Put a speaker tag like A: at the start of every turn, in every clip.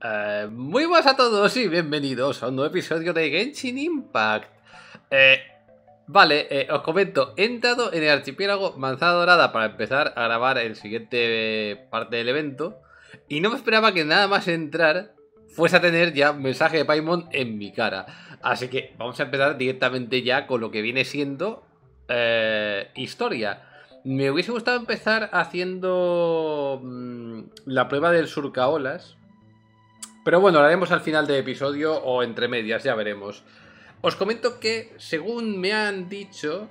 A: Eh, muy buenas a todos y bienvenidos a un nuevo episodio de Genshin Impact. Eh, vale, eh, os comento, he entrado en el archipiélago Manzana Dorada para empezar a grabar el siguiente parte del evento y no me esperaba que nada más entrar fuese a tener ya un mensaje de Paimon en mi cara. Así que vamos a empezar directamente ya con lo que viene siendo historia. Me hubiese gustado empezar haciendo mm, la prueba del surcaolas. Pero bueno, lo haremos al final del episodio o entre medias, ya veremos. Os comento que, según me han dicho,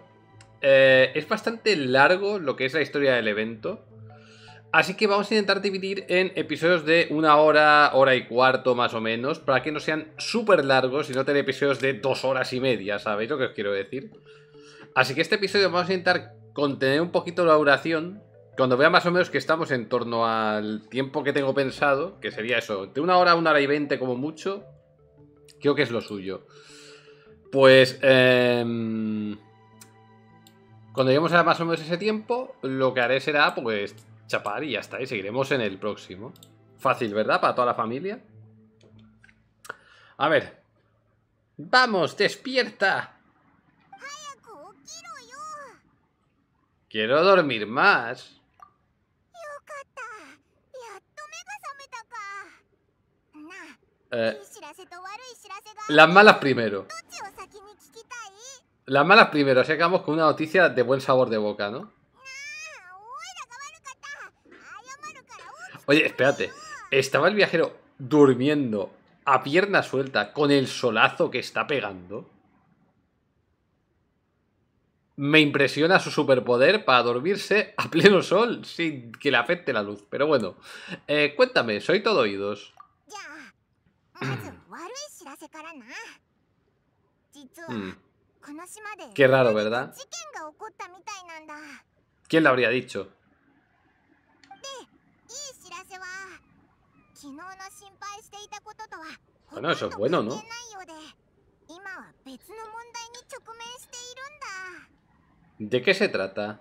A: eh, es bastante largo lo que es la historia del evento. Así que vamos a intentar dividir en episodios de una hora, hora y cuarto más o menos, para que no sean súper largos y no tener episodios de dos horas y media, ¿sabéis lo que os quiero decir? Así que este episodio vamos a intentar contener un poquito la duración. Cuando vea más o menos que estamos en torno al tiempo que tengo pensado, que sería eso, de una hora a una hora y veinte como mucho, creo que es lo suyo. Pues... Eh, cuando lleguemos a más o menos ese tiempo, lo que haré será pues chapar y ya está. Y seguiremos en el próximo. Fácil, ¿verdad? Para toda la familia. A ver. ¡Vamos, despierta! Quiero dormir más. Eh, las malas primero. Las malas primero. Así acabamos con una noticia de buen sabor de boca, ¿no? Oye, espérate. ¿Estaba el viajero durmiendo a pierna suelta con el solazo que está pegando? Me impresiona su superpoder para dormirse a pleno sol sin que le afecte la luz. Pero bueno, eh, cuéntame, soy todo oídos. ま
B: ず悪い知らせからな。実は、うん、この島
A: Qué raro, 事件が起こったみたいな
B: んだ。
A: 誰が言ったで、いい
B: 知らせは、昨日の心配していたこととは、ほとんど関係ないようで、今は別の問題に直面している
A: んだ。でけ qué se trata?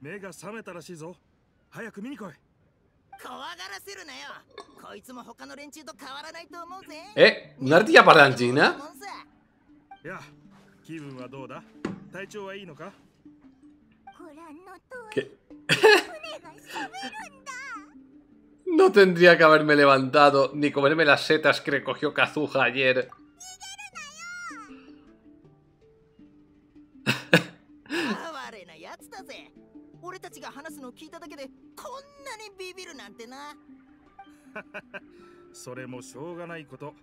C: 目が覚めたらしいぞ。早く見に来い。
A: ¿Eh? ¿Una ardilla parlanchina? ¿Qué? No tendría que haberme levantado ni comerme las setas que recogió Kazuha ayer.
D: 俺たちが話すのを聞いただけでこんなにビビるなんてな。
C: それもしょうがないこと。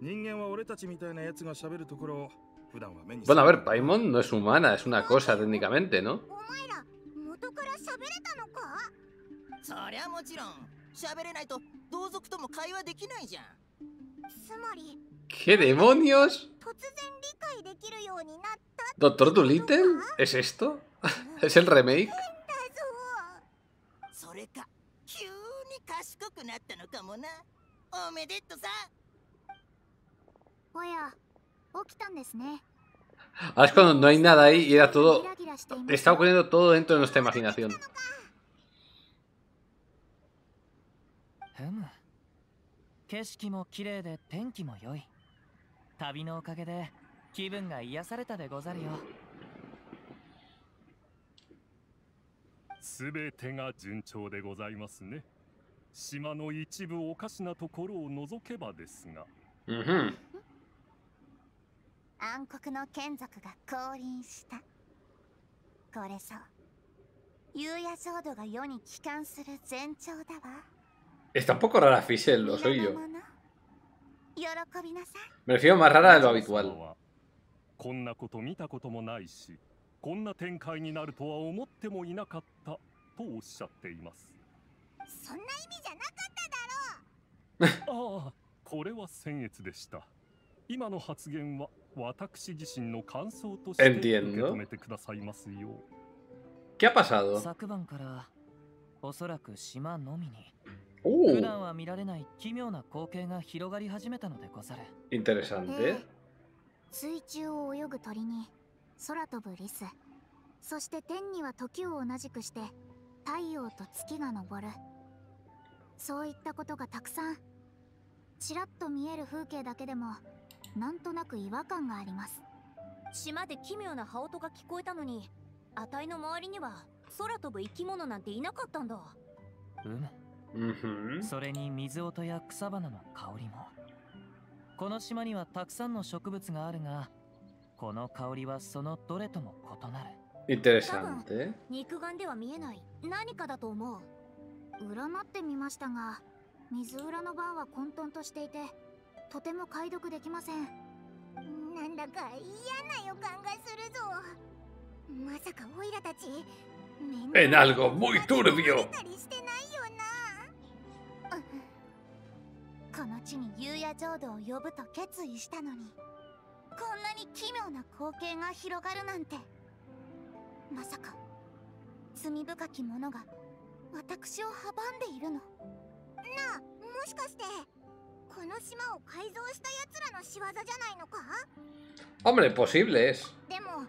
C: 人間は俺たちみたいなやつが喋るところを普段は目に
A: Bueno, a ver, Paimon no es humana, es una cosa técnicamente, ¿no?
D: そりゃもちろん。喋れないと同族とも会話できないじゃん。
B: つまり
A: ¿Qué demonios? ¿Doctor Dolittle? ¿Es esto? ¿Es el remake? Ahora es cuando no hay nada ahí y era todo... Está ocurriendo todo dentro de nuestra imaginación.
E: 旅のおかげで気分が癒されたでござるよ。
F: すべてが順調でございますね。島の一部おかしなところを除けばですが.
G: 暗黒の眷属が降臨した。これそう。夕夜騒動が世に帰還する前兆だわ。
A: Está un poco rara Fischl, lo soy yo.
G: 喜びなさい
A: Me refiero más rara de lo habitual.
F: こんなこと見たこともないしこんな展開になるとは思ってもいなかったとおっしゃっています
G: そんな意味じゃなかっただろ
F: ああこれは僭越でした今の発言は私自身の感想として受け.止めてくださいますよ
A: ¿Qué ha pasado?
E: 昨晩からおそらく島のみに
A: Uh,
E: 普段は見られない奇妙な光景が広がり始めたのでござる。
A: interesante.
G: 水中を泳ぐ鳥に空飛ぶリス。そして天には時を同じくして太陽と月が昇る。そういったことがたくさんちらっと見える風景だけでもなんとなく違和感があります。島で奇妙な羽音が聞こえたのにあたいの周りには空飛ぶ生き物なんていなかったんだ。
E: うむ
A: Ujú.
E: それに水音や草花の香りも。この島にはたくさんの植物があるがこの香りはそのどれとも異なる。
A: Interesante.
G: 肉眼では見えない。何かだと思う。占ってみましたが水裏の番は混沌としていてとても解読できません。なんだか嫌な予感がするぞ。まさかオイラたち
A: En algo muy turbio.
G: たりしてないよこの地に幽夜浄土を呼ぶと決意したのにこんなに奇妙な光景が広がるなんてまさか罪深き者が私を阻んでいるの？なあもしかしてこの島を改造した奴らの仕業じゃないのか
A: ？Hombre, posible es.
G: でも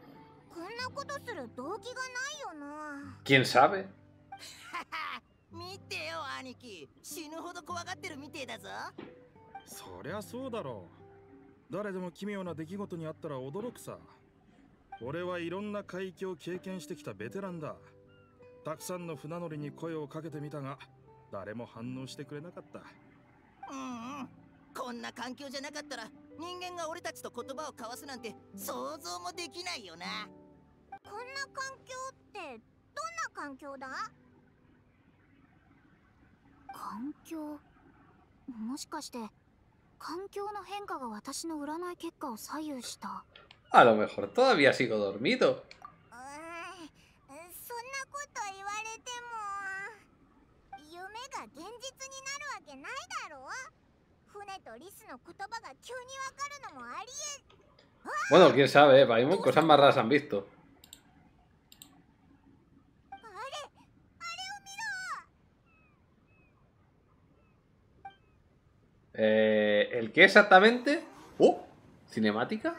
G: こんなことする動機がないよな
A: ¿Quién sabe?
D: 見てよ兄貴。死ぬほど怖がってるみてえだぞ。
C: そりゃそうだろう。誰でも奇妙な出来事にあったら驚くさ。俺はいろんな海域を経験してきたベテランだ。たくさんの船乗りに声をかけてみたが誰も反応してくれなかった。
D: うんうん。こんな環境じゃなかったら人間が俺たちと言葉を交わすなんて想像もできないよな。
G: こんな環境ってどんな環境だ？環境？もしかして環境の変化が私の占い結果を左右した？
A: あらめほら、と
G: はみやしごどみと。そんなこと言われても。夢が現実になるわけないだろ？う。船とリスの言葉が急にわかるのもあり
A: え。まだ、quién え、ばいも、cosas más raras。Eh, ¿El qué exactamente? ¡Oh! ¿Cinemática?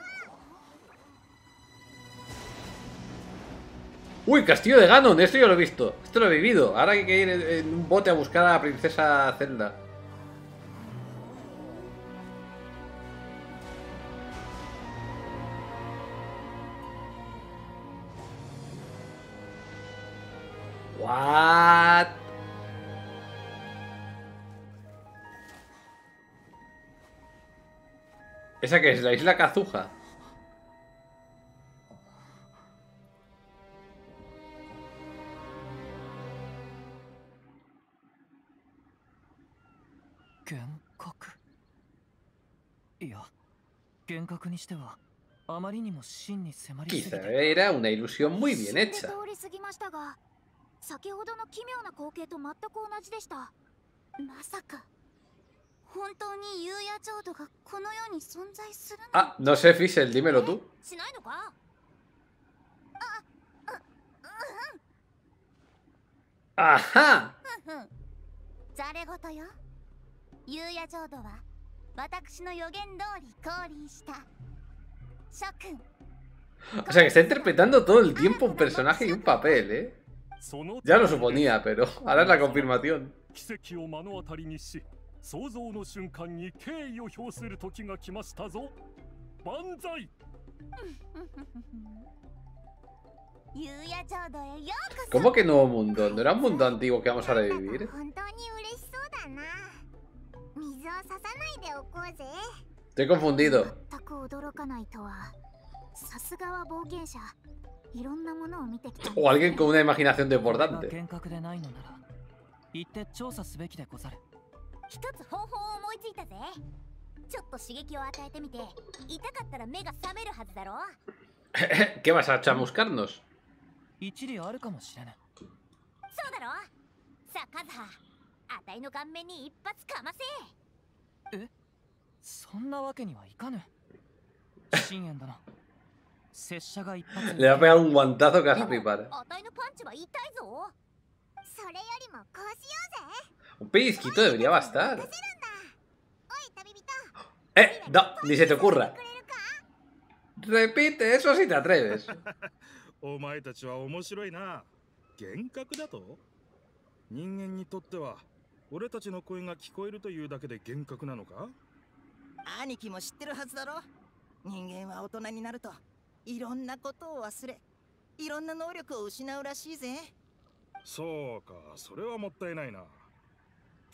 A: ¡Uy, Castillo de Ganon! Esto yo lo he visto. Esto lo he vivido. Ahora hay que ir en, un bote a buscar a la princesa Zelda. What? ¿Esa que es? ¿La isla Kazuha?
E: 幻覚いや幻覚にしてはあまりにも真に迫りすぎ
A: Quizá
E: て
A: era una ilusión muy bien
G: 一瞬で
A: hecha.
G: 通り過ぎましたが先ほどの奇妙な光景と全く同じでしたまさか
A: Ah, no sé, Fischel, dímelo tú.
G: しないのか
A: ¡Ajá!
G: 幽夜浄土は私の予言通り降臨した諸君
A: O sea que está interpretando todo el tiempo un personaje y un papel, ¿eh? Ya lo suponía, pero ahora es la confirmación.
F: 創造の瞬間に敬意を表する時が来ましたぞ万歳
G: う。
A: いう。
G: 本当に嬉しそうだな。水こう。てかふんでい。さすがは冒険者。い。
E: って調査すべきでござる。
G: 一つ方法を思いついたぜ。ちょっと刺激を与えてみて痛かったら目が覚めるはずだろ。
A: ¿Qué vas a chamuscarnos?
E: 一理あるかもしれぬ
G: そうだろ。さあカズハあたいの顔面に一発かませ。
E: そんなわけにはいかぬ。深淵殿拙者が一発
A: Le va a pegar un guantazo que vas a
G: でも
A: flipar.
G: あたいのパンチは痛いぞ。それよりもこうしようぜ
A: Un pellizquito debería bastar. ¡Eh! ¡No! ¡Ni se te ocurra! ¡Repite
C: お前たちは面白いな。幻覚だと？人間にとっては俺たちの声が聞こえるというだけで幻覚なのか？
D: 兄貴も知ってるはずだろ？人間は大人になるといろんな事を忘れいろんな能力を失うらしいぜ
C: そうかそれはもったいないな。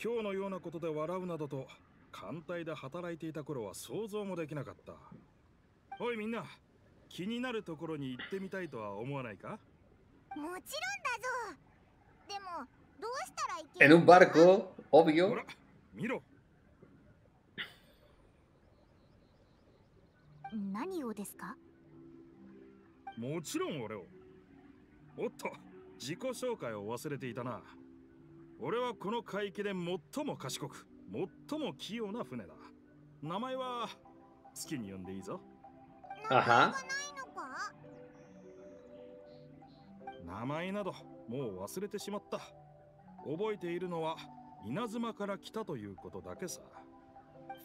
C: 今日のようなことで笑うなどと艦隊で働いていた頃は想像もできなかった。おいみんな気になるところに行ってみたいとは思わないか？
G: もちろんだぞ。でもどうしたらいけ
A: En
G: る
A: un barco, obvio.
C: ほら見ろ。
G: 何をですか？
C: もちろん俺を。おっと自己紹介を忘れていたな俺はこの海域で最も賢く最も器用な船だ名前は好きに呼んでいいぞ
A: Ajá.
G: ないのか？
C: 名前などもう忘れてしまった覚えているのは稲妻から来たということだけさ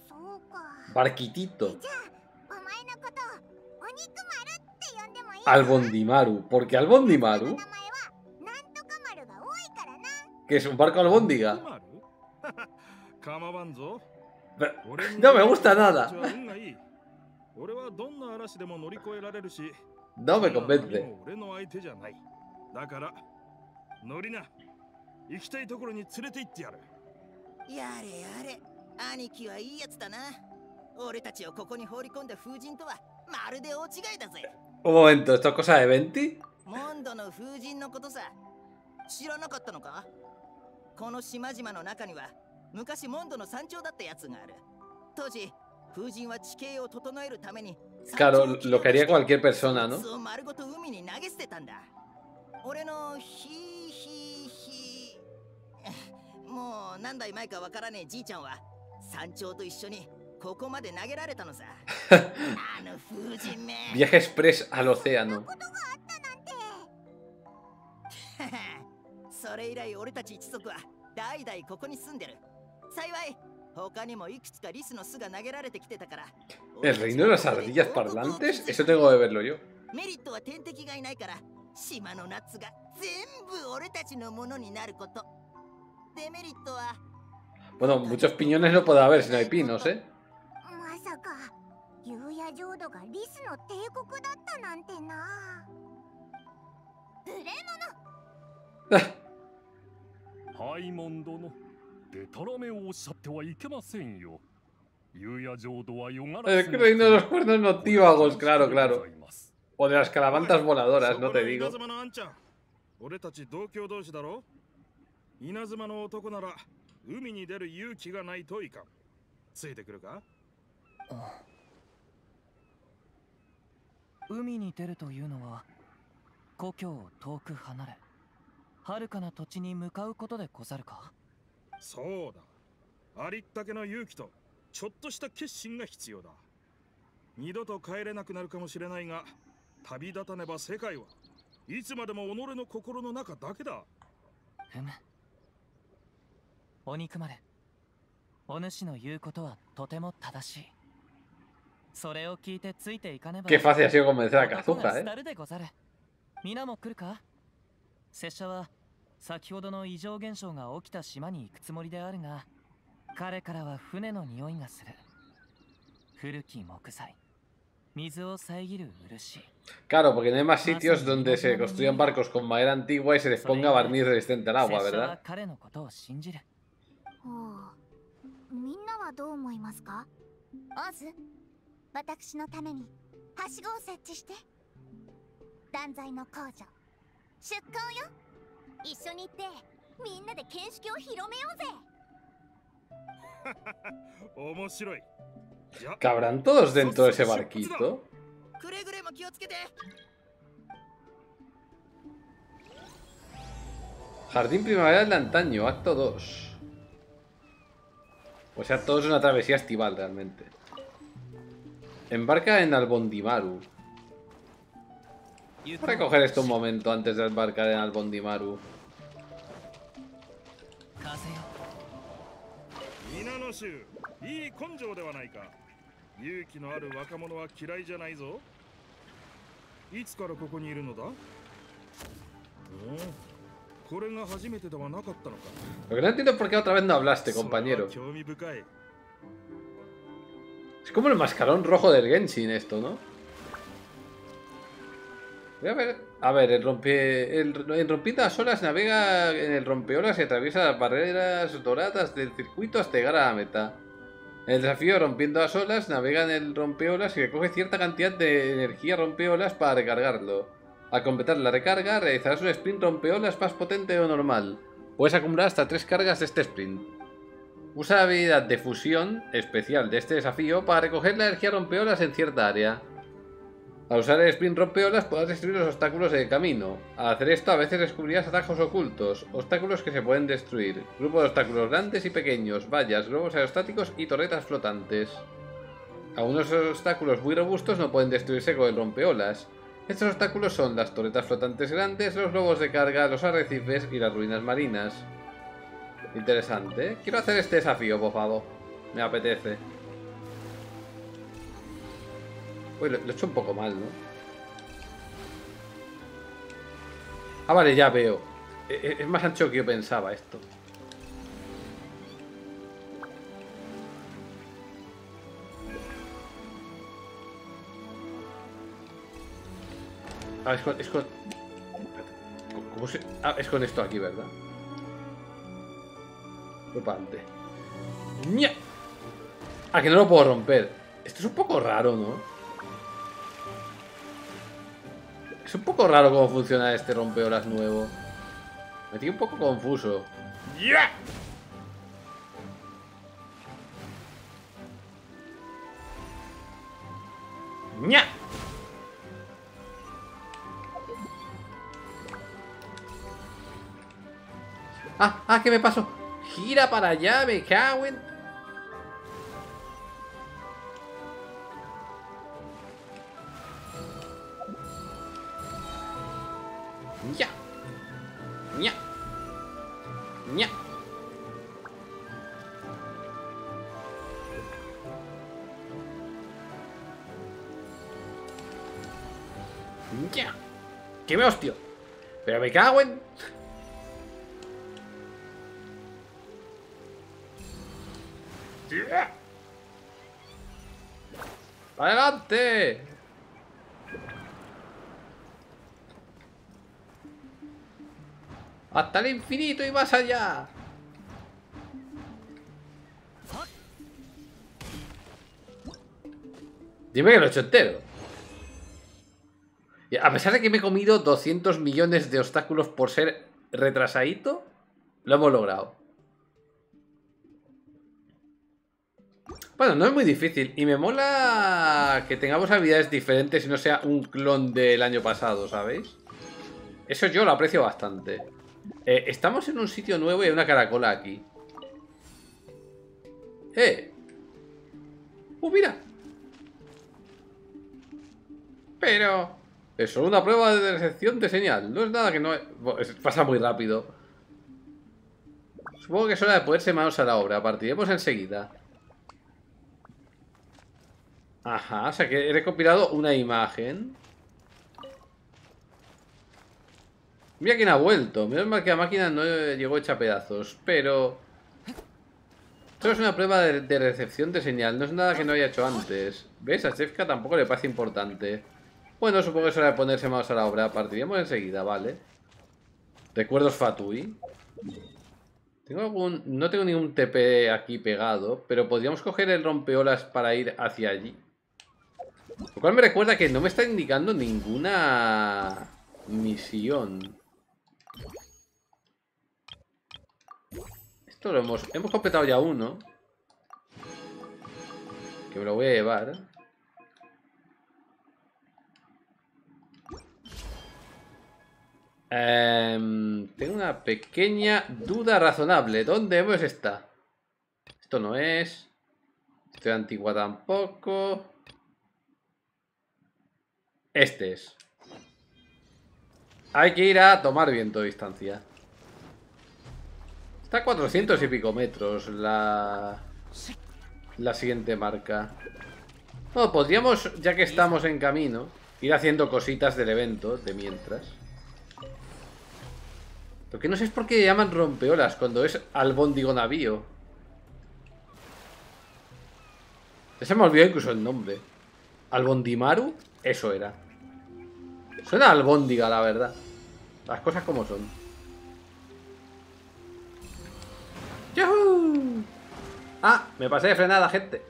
G: そうか
A: Barquitito.
G: じゃあお前のことお肉丸って呼んでもいい
A: Albondimaru. ¿Por qué
G: その
A: Albondimaru? Es un barco albóndiga? No me gusta nada. No me convence. Un momento, ¿esto es cosa de Venti?
D: この島々の中には昔モンドの山頂だったやつがある。当時風神は地形を整えるために
A: Claro, lo que haría cualquier persona, ¿no?
D: そいつを丸ごと海に投げ捨てたんだ。俺のひーひーひー。もう何代前かわからねえじいちゃんは山頂と一緒にここまで投げられたのさ。あの風神め。
A: Viaje express al océano.
D: それ以来俺たち一族は代々ここに住んでる幸い他にもいくつかリスの巣が投げられてきてたから
A: ¿El reino de las ardillas parlantes? Eso tengo que verlo yo.
D: メリットは天敵がいないから島の夏が全部俺たちのものになることデメリットは
A: Bueno, muchos piñones no puede haber si no hay pinos, ¿eh?
G: まさか夕夜浄土がリスの帝国だったなんてな
F: モン殿でたらめをおっしゃってはいけませんよ。夕夜浄土は夜が
A: El reino de los cuernos noctívagos, claro, claro. O de las calamantas voladoras,
C: そ
A: no
C: こ
A: te
C: の
A: digo.
C: 俺たち同郷同士だろ稲妻の男なら海に出る勇気がないといかんついてくるか？
E: 海に出るというのは故郷を遠く離れ遥かな土地に向かうことでござるか？
C: そうだ。ありったけの勇気とちょっとした決心が必要だ。二度と帰れなくなるかもしれないが旅立たねば世界はいつまでも己の心の中だけだ。
E: ふむ。お肉丸お主の言うことはとても正しい。それを聞いてついていかねば
A: Qué fácil ha sido ¿eh?
E: ござる。皆も来るか？拙者は先ほどの異常現象が起きた島に行くつもりであるが彼からは船の匂いがする古き木材水を遮る漆
A: Claro, porque no hay más sitios donde se construyan barcos con madera antigua y se les ponga barniz resistente al agua, ¿verdad?
E: 彼のことを信じる
G: ほうみんなはどう思いますかオズ私のためにはしごを設置して断罪の工場出港よ一緒に行ってみんなで見識を広めようぜ
C: 面白いじゃ
A: ¿Cabrán todos dentro de ese barquito?
D: くれぐれも気をつけて
A: Jardín Primaveral de Antaño, acto 2. O sea, todo es una travesía estival realmente. Embarca en Albondimaru. Recoger esto un momento antes de embarcar en Albondimaru. Lo que no entiendo es por qué otra vez no hablaste, compañero. Es como el mascarón rojo del Genshin esto, ¿no? Voy a ver... A ver, el, rompe, el, el rompiendo las olas navega en el rompeolas y atraviesa las barreras doradas del circuito hasta llegar a la meta. En el desafío rompiendo las olas navega en el rompeolas y recoge cierta cantidad de energía rompeolas para recargarlo. Al completar la recarga realizarás un sprint rompeolas más potente lo normal. Puedes acumular hasta tres cargas de este sprint. Usa la habilidad de fusión especial de este desafío para recoger la energía rompeolas en cierta área. Al usar el sprint rompeolas podrás destruir los obstáculos del camino. Al hacer esto a veces descubrirás atajos ocultos, obstáculos que se pueden destruir, grupos de obstáculos grandes y pequeños, vallas, globos aerostáticos y torretas flotantes. Algunos obstáculos muy robustos no pueden destruirse con el rompeolas. Estos obstáculos son las torretas flotantes grandes, los globos de carga, los arrecifes y las ruinas marinas. Interesante. Quiero hacer este desafío, por favor. Me apetece. Uy, lo, he hecho un poco mal, ¿no? Ah, vale, ya veo. E- e- Es más ancho que yo pensaba esto. Ah, es con... Es con... ¿Cómo se...? Ah, es con esto aquí, ¿verdad? Adelante. ¡Nya! Ah, que no lo puedo romper. Esto es un poco raro, ¿no? Es un poco raro cómo funciona este rompeolas nuevo. Me tiene un poco confuso. ¡Ya! ¡Nya! Ah, ah, ¿qué me pasó? Gira para allá, me cago en... Ya. Ya. Ya. Ya. ¿Qué me hostio? Pero me cago en... Ya. ¡Adelante! ¡Hasta el infinito y más allá! Dime que lo he hecho entero. A pesar de que me he comido 200 millones de obstáculos por ser retrasadito, lo hemos logrado. Bueno, no es muy difícil. Y me mola que tengamos habilidades diferentes y no sea un clon del año pasado, ¿sabéis? Eso yo lo aprecio bastante. Eh, estamos en un sitio nuevo y hay una caracola aquí. ¡Eh! ¡Uh, mira! Pero... Es solo una prueba de recepción de señal. No es nada que no... Pasa muy rápido. Supongo que es hora de ponerse manos a la obra. Partiremos enseguida. Ajá, o sea que he recopilado una imagen. Mira quién ha vuelto. Menos mal que la máquina no llegó hecha pedazos. Pero... Esto es una prueba de, de recepción de señal. No es nada que no haya hecho antes. ¿Ves? A Chefka tampoco le parece importante. Bueno, supongo que es hora de ponerse manos a la obra. Partiríamos enseguida, ¿vale? Recuerdos Fatui. Tengo algún... No tengo ningún TP aquí pegado. Pero podríamos coger el rompeolas para ir hacia allí. Lo cual me recuerda que no me está indicando ninguna misión. Esto lo hemos... Hemos completado ya uno. Que me lo voy a llevar. Em, tengo una pequeña duda razonable. ¿Dónde hemos está? Esto no es. Esto es antigua tampoco. Este es. Hay que ir a tomar viento de distancia. Está a 400 y pico metros la... La siguiente marca. Bueno, podríamos, ya que estamos en camino, ir haciendo cositas del evento de mientras. Lo que no sé es por qué llaman rompeolas cuando es albóndigo navío. Ya se me olvidó incluso el nombre. ¿Albondimaru? Eso era. Suena albóndiga, la verdad. Las cosas como son. ¡Yuhu! Ah, me pasé de frenada, gente.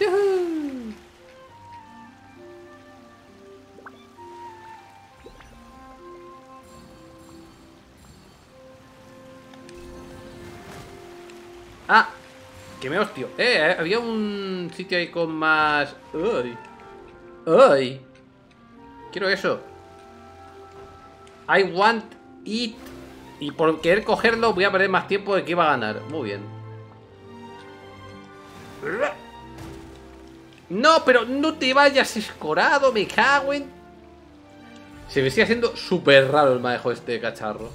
A: ¡Yuhu! Ah, que me hostio. Eh, eh, había un sitio ahí con más... ¡Uy! ¡Uy! Quiero eso. I want it. Y por querer cogerlo voy a perder más tiempo de que iba a ganar. Muy bien. No, pero no te vayas escorado, me cago en... Se me sigue haciendo súper raro el manejo este cacharro.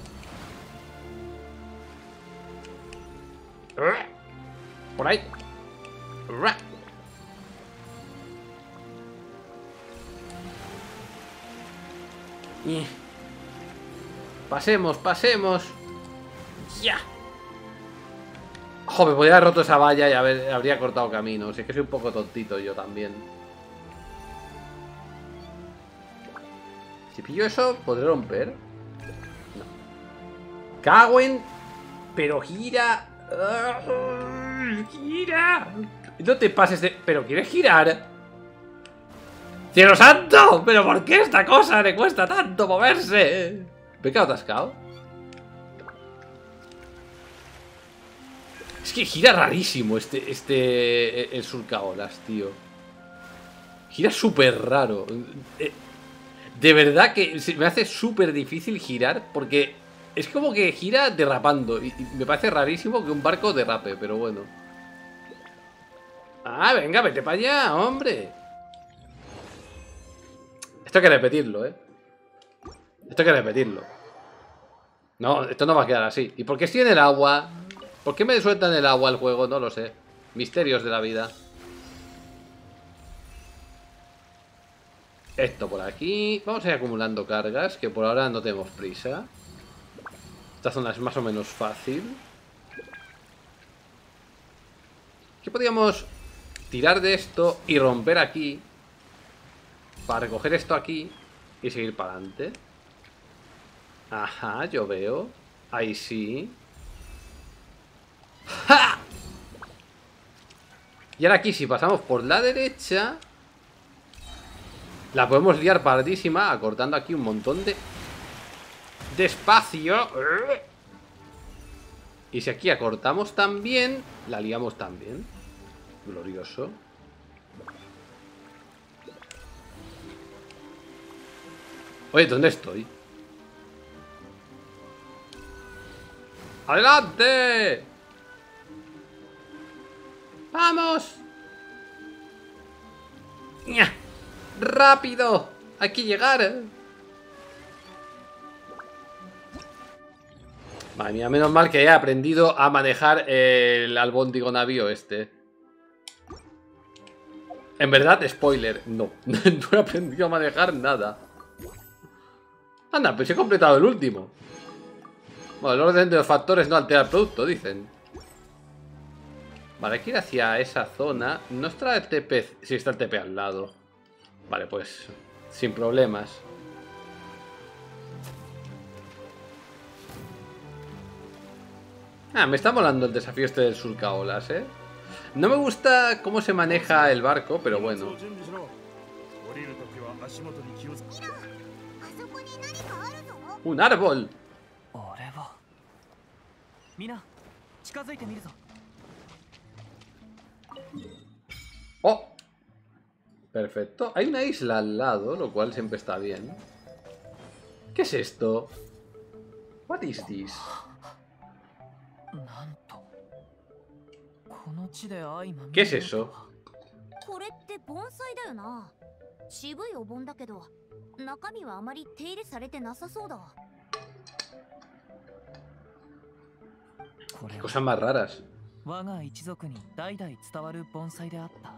A: Por ahí. Y... Pasemos, pasemos. Ya. Joder, podría haber roto esa valla y haber, habría cortado camino. Si es que soy un poco tontito yo también. Si pillo eso, ¿podré romper? No. Cago en... Pero gira... ¡Gira! No te pases de... ¿Pero quieres girar? ¡Cielo santo! ¿Pero por qué esta cosa le cuesta tanto moverse? ¿Me he atascado? Es que gira rarísimo este... Este... El surcaolas, tío. Gira súper raro. Eh, de verdad que me hace súper difícil girar porque es como que gira derrapando. Y, me parece rarísimo que un barco derrape, pero bueno. Ah, venga, vete para allá, hombre. Esto hay que repetirlo, ¿eh? Esto hay que repetirlo. No, esto no va a quedar así. ¿Y por qué estoy en el agua? ¿Por qué me sueltan el agua el juego? No lo sé. Misterios de la vida. Esto por aquí. Vamos a ir acumulando cargas, que por ahora no tenemos prisa. Esta zona es más o menos fácil. ¿Qué podríamos tirar de esto y romper aquí? Para recoger esto aquí y seguir para adelante. Ajá, yo veo. Ahí sí. ¡Ja! Y ahora aquí, si pasamos por la derecha... La podemos liar pardísima, acortando aquí un montón de... De espacio. Y si aquí acortamos también, la liamos también. Glorioso. Oye, ¿dónde estoy? ¡Adelante! ¡Vamos! ¡Nya! ¡Rápido! Hay que llegar. Mía, menos mal que he aprendido a manejar el albóndigo navío este. En verdad, spoiler, no. no he aprendido a manejar nada. Anda, pues he completado el último. Bueno, el orden de los factores no altera el producto, dicen. Vale, hay que ir hacia esa zona. No está el TP... Sí, está el TP al lado. Vale, pues... Sin problemas. Ah, me está molando el desafío este del surcaolas, ¿eh? No me gusta cómo se maneja el barco, pero bueno. ¡Un árbol! ¡Oh! Perfecto. Hay una isla al lado, lo cual siempre está bien. ¿Qué es esto? What is this? ¿Qué es eso?
G: これって盆栽だよな渋いお盆だけど中身はあまり手入れされてなさそうだ
A: Qué cosas más raras
E: 我が一族に代々伝わる盆栽であった。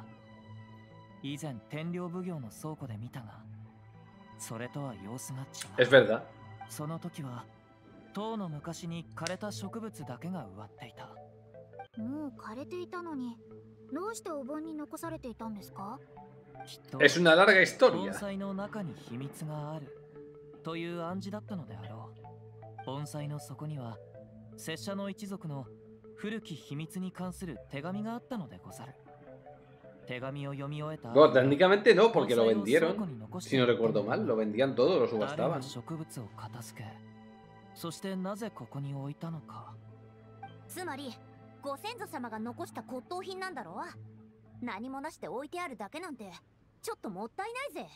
E: 以前天領奉行の倉庫で見たがそれとは様子が違う。
A: Es verdad
E: その時は塔の昔に枯れた植物だけが植わっていた。
G: もう枯れていたのにどうしてお盆に残されていたんですか？
E: きっと盆.栽の中に秘密があるという暗示だったのであろう。盆栽の底には拙者の一族の古き秘密に関する手紙があったのでござる。手紙を読み終えた
A: Bueno, técnicamente no, porque lo vendieron. Si no recuerdo mal, lo vendían todo, lo
E: 誰が
A: subastaban.
E: 植物を片付け。そしてなぜここに置いたのか。
G: つまりご先祖様が残した骨董品なんだろ何もなしで置いてあるだけなんてちょっともったいないぜ。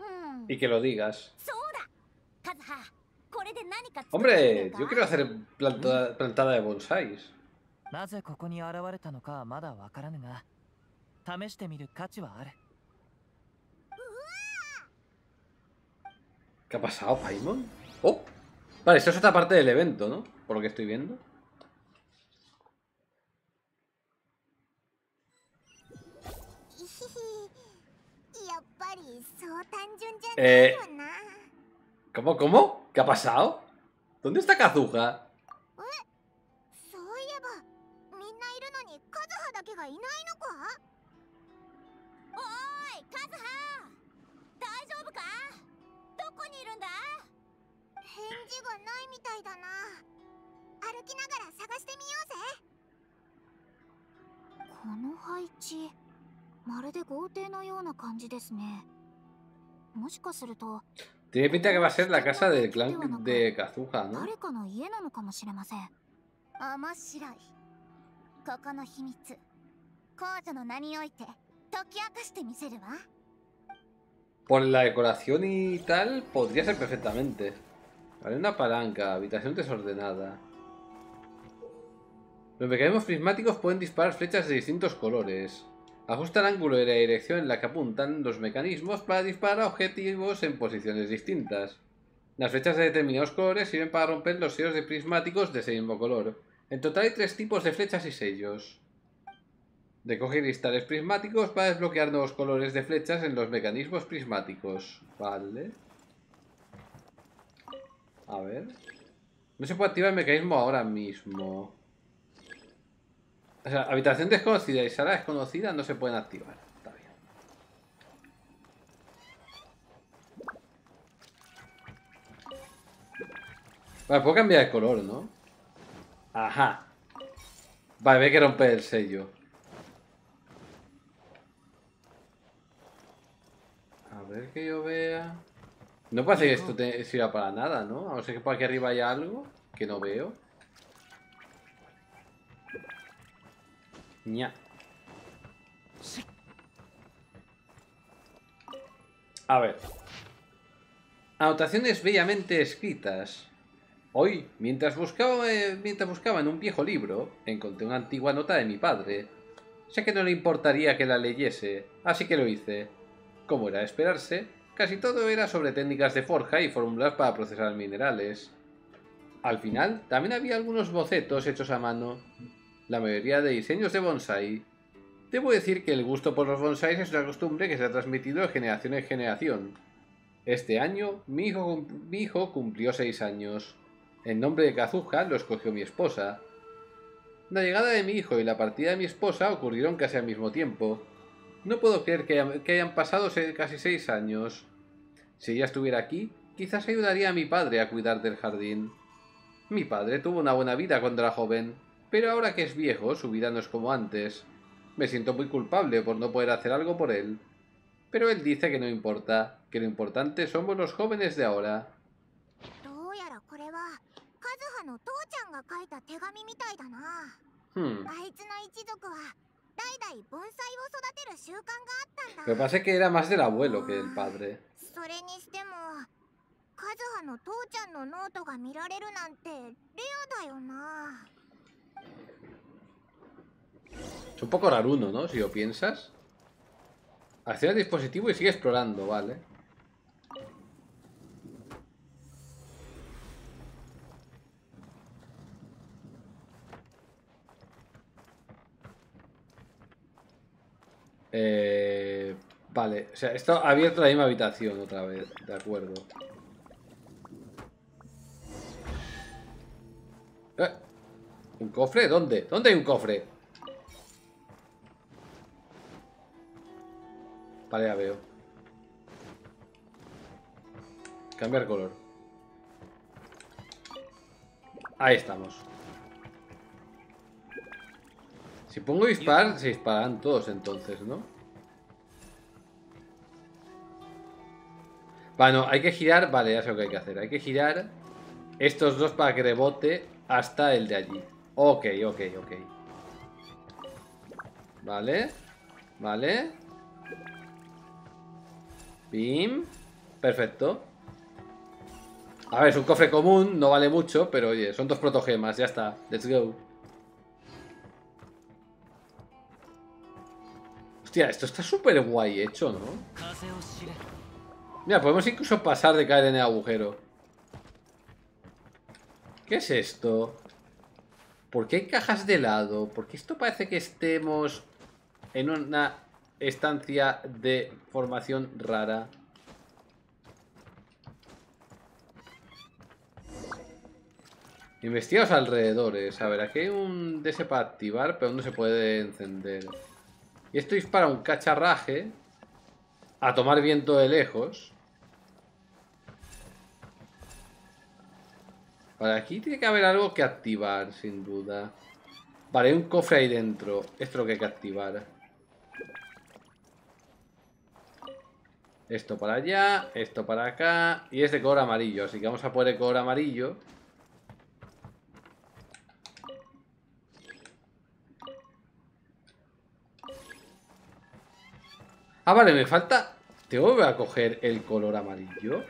G: うん。
A: Y que lo digas.
G: そうだ。カズハ
A: Hombre, yo quiero hacer planta- plantada de bonsáis.
E: なぜここに現れたのかはまだわからぬが試してみる価値はある
A: ¿Qué ha pasado, Paimon? Oh, vale, esto es otra parte del evento, ¿no? Por lo que estoy viendo.
G: や
A: ¿Cómo, cómo? ¿Qué ha pasado? ¿Dónde está Kazuha? Tiene pinta que va a ser la casa del clan de Kazuha, ¿no? Por la decoración y tal, podría ser perfectamente. Vale, una palanca, habitación desordenada. Los mecanismos prismáticos pueden disparar flechas de distintos colores. Ajusta el ángulo y la dirección en la que apuntan los mecanismos para disparar objetivos en posiciones distintas. Las flechas de determinados colores sirven para romper los sellos de prismáticos de ese mismo color. En total hay tres tipos de flechas y sellos. Recoge cristales prismáticos para desbloquear nuevos colores de flechas en los mecanismos prismáticos. Vale. A ver. No se puede activar el mecanismo ahora mismo. O sea, habitación desconocida y sala desconocida no se pueden activar. Está bien. Vale, puedo cambiar de color, ¿no? Ajá. Vale, ve que romper el sello. A ver que yo vea. No parece que esto te sirva para nada, ¿no? A no ser que por aquí arriba haya algo que no veo. A ver. Anotaciones bellamente escritas. Hoy, mientras buscaba, eh, mientras buscaba en un viejo libro, encontré una antigua nota de mi padre. Sé que no le importaría que la leyese, así que lo hice. Como era de esperarse, casi todo era sobre técnicas de forja y fórmulas para procesar minerales. Al final, también había algunos bocetos hechos a mano, la mayoría de diseños de bonsai. Debo decir que el gusto por los bonsais es una costumbre que se ha transmitido de generación en generación. Este año, mi hijo, mi cumplió 6 años. El nombre de Kazuha lo escogió mi esposa. La llegada de mi hijo y la partida de mi esposa ocurrieron casi al mismo tiempo. No puedo creer que hayan, pasado casi seis años. Si ella estuviera aquí, quizás ayudaría a mi padre a cuidar del jardín. Mi padre tuvo una buena vida cuando era joven, pero ahora que es viejo, su vida no es como antes. Me siento muy culpable por no poder hacer algo por él. Pero él dice que no importa, que lo importante somos los jóvenes de ahora. Hmm. Lo que pasa es que era más del abuelo que del padre. Es un poco raruno, ¿no? Si lo piensas. Accede al dispositivo y sigue explorando, vale. Eh, vale, o sea, esto ha abierto la misma habitación otra vez, de acuerdo. Cofre? ¿Dónde? ¿Dónde hay un cofre? Vale, ya veo. Cambiar color. Ahí estamos. Si pongo dispar, se disparan todos entonces, ¿no? Bueno, hay que girar... Vale, ya sé lo que hay que hacer. Hay que girar estos dos para que rebote hasta el de allí. Ok, ok, ok. Vale. Vale. Bim. Perfecto. A ver, es un cofre común, no vale mucho, pero oye, son dos protogemas, ya está. Let's go. Hostia, esto está súper guay hecho, ¿no? Mira, podemos incluso pasar de caer en el agujero. ¿Qué es esto? ¿Por qué hay cajas de lado? ¿Por qué esto parece que estemos en una estancia de formación rara? Investiga los alrededores. A ver, aquí hay un ese para activar, pero no se puede encender. Y esto dispara un cacharraje a tomar viento de lejos. Vale, aquí tiene que haber algo que activar, sin duda. Vale, hay un cofre ahí dentro. Esto es lo que hay que activar. Esto para allá, esto para acá. Y es de color amarillo, así que vamos a poner el color amarillo. Ah, vale, me falta... ¿Tengo que a coger el color amarillo?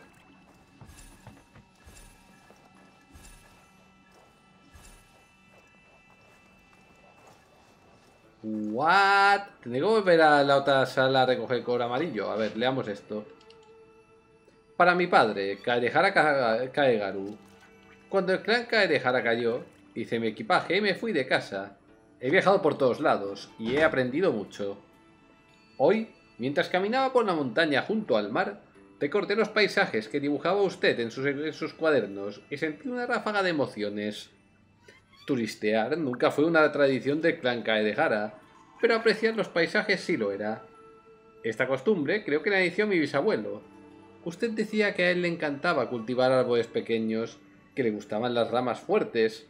A: What? ¿Tendré que volver a la otra sala a recoger color amarillo? A ver, leamos esto. Para mi padre, Kaedehara Ka- Kaegaru. Cuando el clan Kaedehara cayó, hice mi equipaje y me fui de casa. He viajado por todos lados y he aprendido mucho. Hoy, mientras caminaba por la montaña junto al mar, recordé los paisajes que dibujaba usted en sus, en sus cuadernos y sentí una ráfaga de emociones. Turistear nunca fue una tradición del clan Kaedehara, pero apreciar los paisajes sí lo era. Esta costumbre creo que la inició mi bisabuelo. Usted decía que a él le encantaba cultivar árboles pequeños, que le gustaban las ramas fuertes.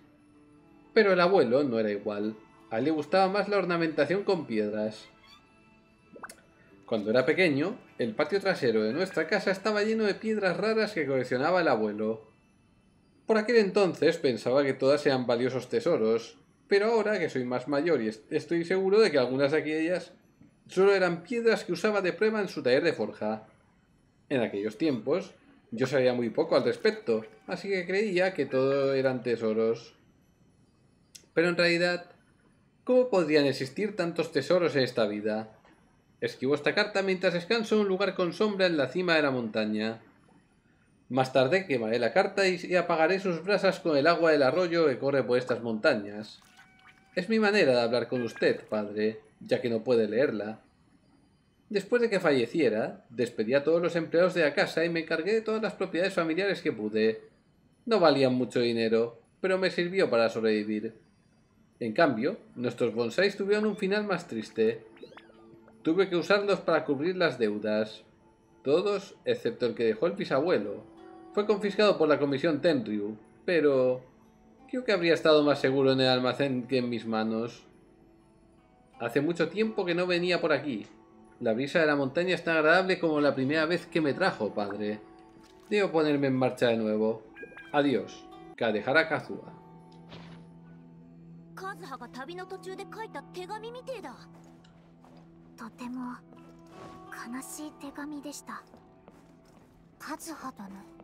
A: Pero el abuelo no era igual. A él le gustaba más la ornamentación con piedras. Cuando era pequeño, el patio trasero de nuestra casa estaba lleno de piedras raras que coleccionaba el abuelo. Por aquel entonces pensaba que todas eran valiosos tesoros, pero ahora que soy más mayor y est- estoy seguro de que algunas de aquellas solo eran piedras que usaba de prueba en su taller de forja. En aquellos tiempos, yo sabía muy poco al respecto, así que creía que todo eran tesoros. Pero en realidad, ¿cómo podrían existir tantos tesoros en esta vida? Escribo esta carta mientras descanso en un lugar con sombra en la cima de la montaña. Más tarde quemaré la carta y apagaré sus brasas con el agua del arroyo que corre por estas montañas. Es mi manera de hablar con usted, padre, ya que no puede leerla. Después de que falleciera, despedí a todos los empleados de la casa y me encargué de todas las propiedades familiares que pude. No valían mucho dinero, pero me sirvió para sobrevivir. En cambio, nuestros bonsáis tuvieron un final más triste. Tuve que usarlos para cubrir las deudas. Todos, excepto el que dejó el bisabuelo. Fue confiscado por la comisión Tenryu, pero creo que habría estado más seguro en el almacén que en mis manos. Hace mucho tiempo que no venía por aquí. La brisa de la montaña es tan agradable como la primera vez que me trajo, padre. Debo ponerme en marcha de nuevo. Adiós. Kadehara Kazuha.
G: カ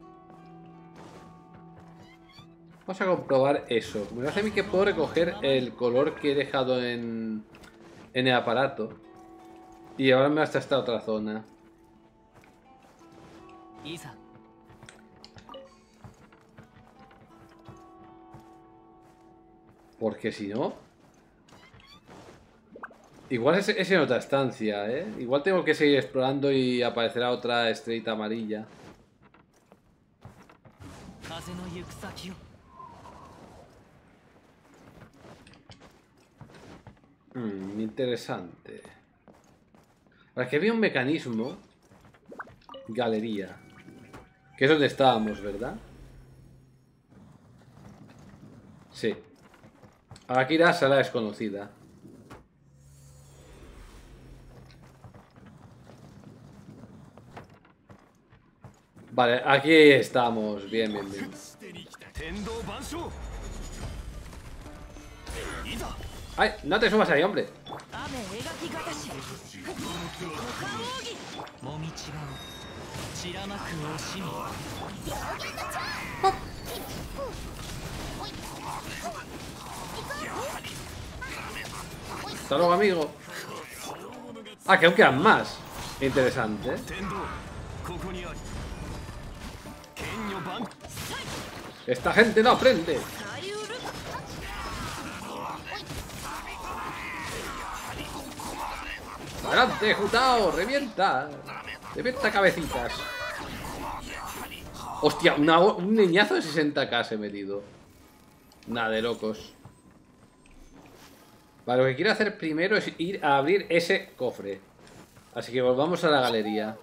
A: Vamos a comprobar eso. Me parece a mí que puedo recoger el color que he dejado en, en el aparato. Y llevarme hasta esta otra zona. Porque si no... Igual es, es en otra estancia, ¿eh? Igual tengo que seguir explorando y aparecerá otra estrellita amarilla. Mm, interesante. Ahora que había un mecanismo. Galería. Que es donde estábamos, ¿verdad? Sí. Ahora que irá sala desconocida. Vale, aquí estamos. Bien, bien, bien. ¡Ay! ¡No te subas ahí, hombre! Hasta luego, amigo. Ah, que aún quedan más. Interesante. Esta gente no aprende. Adelante, Jutao, revienta. Revienta cabecitas. Hostia, un niñazo de 60k se he metido. Nada de locos. Vale, lo que quiero hacer primero es ir a abrir ese cofre. Así que volvamos a la galería.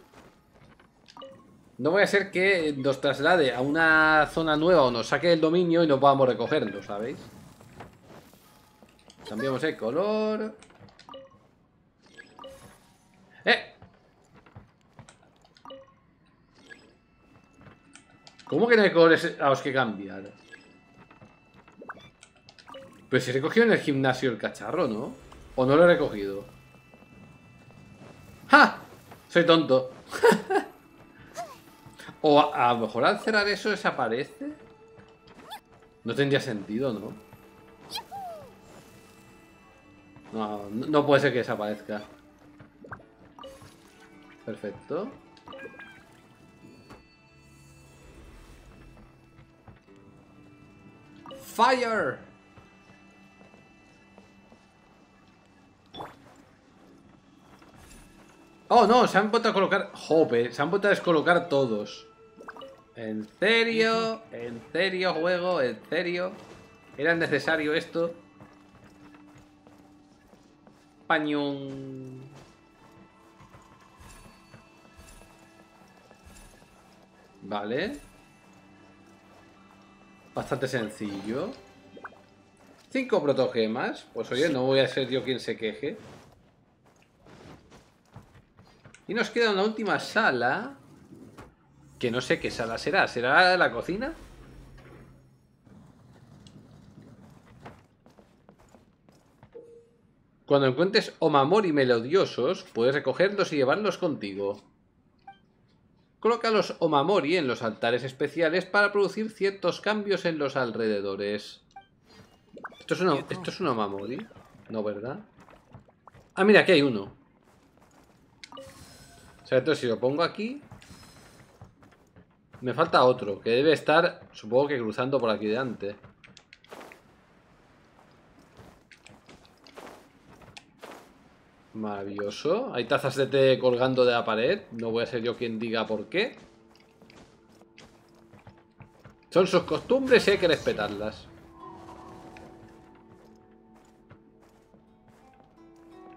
A: No voy a ser que nos traslade a una zona nueva o nos saque el dominio y no podamos recogerlo, ¿sabéis? Cambiamos el color. ¡Eh! ¿Cómo que no hay colores a los que cambiar? Pues si he recogido en el gimnasio el cacharro, ¿no? ¿O no lo he recogido? ¡Ja! Soy tonto. O a, lo mejor al cerrar eso desaparece. No tendría sentido. No, no no puede ser que desaparezca. Perfecto. Fire. Oh, no, se han vuelto a colocar... Jope, se han vuelto a descolocar todos. ¿En serio? ¿En serio, juego? ¿En serio? ¿Era necesario esto? Pañón. Vale. Bastante sencillo. Cinco protogemas. Pues oye, no voy a ser yo quien se queje. Y nos queda una última sala. Que no sé qué sala será. ¿Será la cocina? Cuando encuentres omamori melodiosos, puedes recogerlos y llevarlos contigo. Coloca los omamori en los altares especiales para producir ciertos cambios en los alrededores. ¿Esto es, una, ¿esto es un omamori? No, ¿verdad? Ah, mira, aquí hay uno. O sea, entonces si lo pongo aquí... Me falta otro, que debe estar, supongo que cruzando por aquí delante. Maravilloso. Hay tazas de té colgando de la pared. No voy a ser yo quien diga por qué. Son sus costumbres y hay que respetarlas.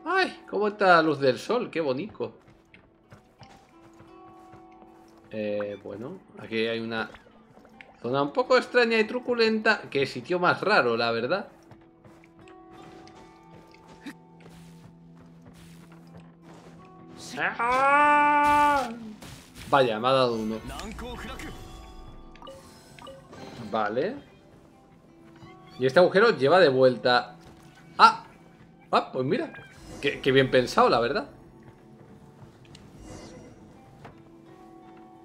A: ¡Ay! ¿Cómo está la luz del sol? ¡Qué bonito! Eh, bueno, aquí hay una zona un poco extraña y truculenta. Que sitio más raro, la verdad. Ah. Vaya, me ha dado uno. Vale. Y este agujero lleva de vuelta... ¡Ah! Ah, pues mira. Qué, qué bien pensado, la verdad.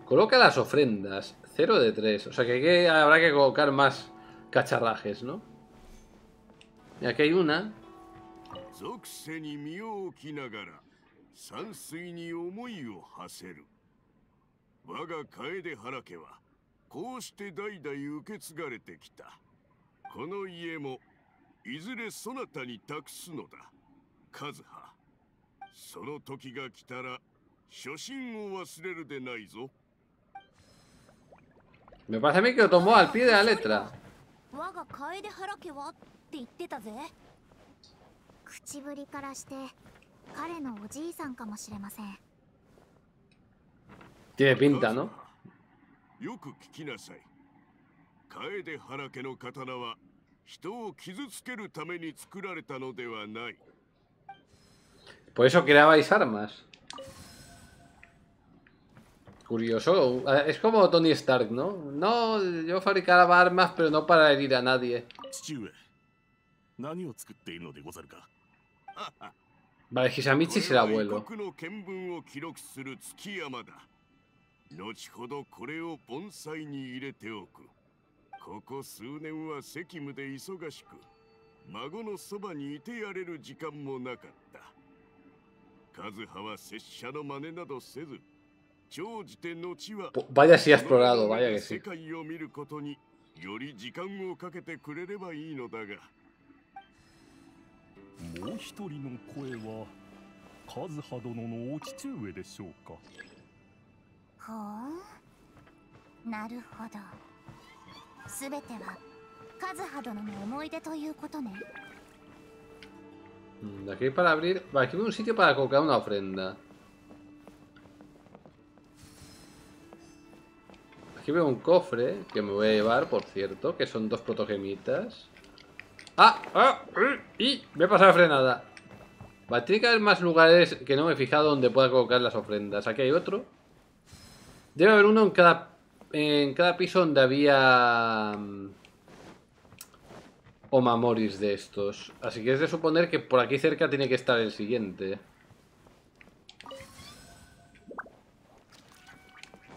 A: Coloca las ofrendas. 0 de 3. O sea que, que habrá que colocar más cacharrajes, ¿no? Y aquí hay una.
F: 山水に思いを馳せる。我が楓原家はこうして代々受け継がれてきた。この家もいずれそなたに託すのだ。和葉その時が来たら初心を忘れるでないぞ。
A: Me parece a mí que lo tomó al pie de la letra.
G: 我が楓原家はって言ってたぜ口ぶりからして彼のおじいさんかもしれません
A: Tiene pinta, ¿no?
F: よく聞きなさい楓原家の刀は人を傷つけるために作られたのではない
A: Por eso creabais armas. Curioso. Es como Tony Stark, ¿no? No, yo fabricaba armas, pero no para herir a nadie.
H: 父上何を作っているのでござるか
A: Vale, Hisamichi
F: は
A: abuelo.
F: 異国の見聞を記録する月山だ後ほどこれを盆栽に入れておくここ数年は責務で忙しく孫のそばにいてやれる時間もなかった和葉は拙者の真似などせず長じて後は
A: Vaya si ha explorado, vaya que
F: 世
A: sí.
F: 界を見ることにより時間をかけてくれればいいのだが
H: もう一人の声は和葉殿のお父上でしょうか
G: ほうなるほどすべてはカズハ殿の思い出ということね
A: Mm, aquí para abrir. Vale, aquí veo un sitio para colocar una ofrenda. Aquí veo un cofre que me voy a llevar, por cierto, que son dos protogemitas. ¡Ah! ¡Ah! ¡Y! Me he pasado frenada. Vale, tiene que haber más lugares que no me he fijado donde pueda colocar las ofrendas. Aquí hay otro. Debe haber uno en cada, en cada piso donde había... mm, Omamoris de estos. Así que es de suponer que por aquí cerca tiene que estar el siguiente.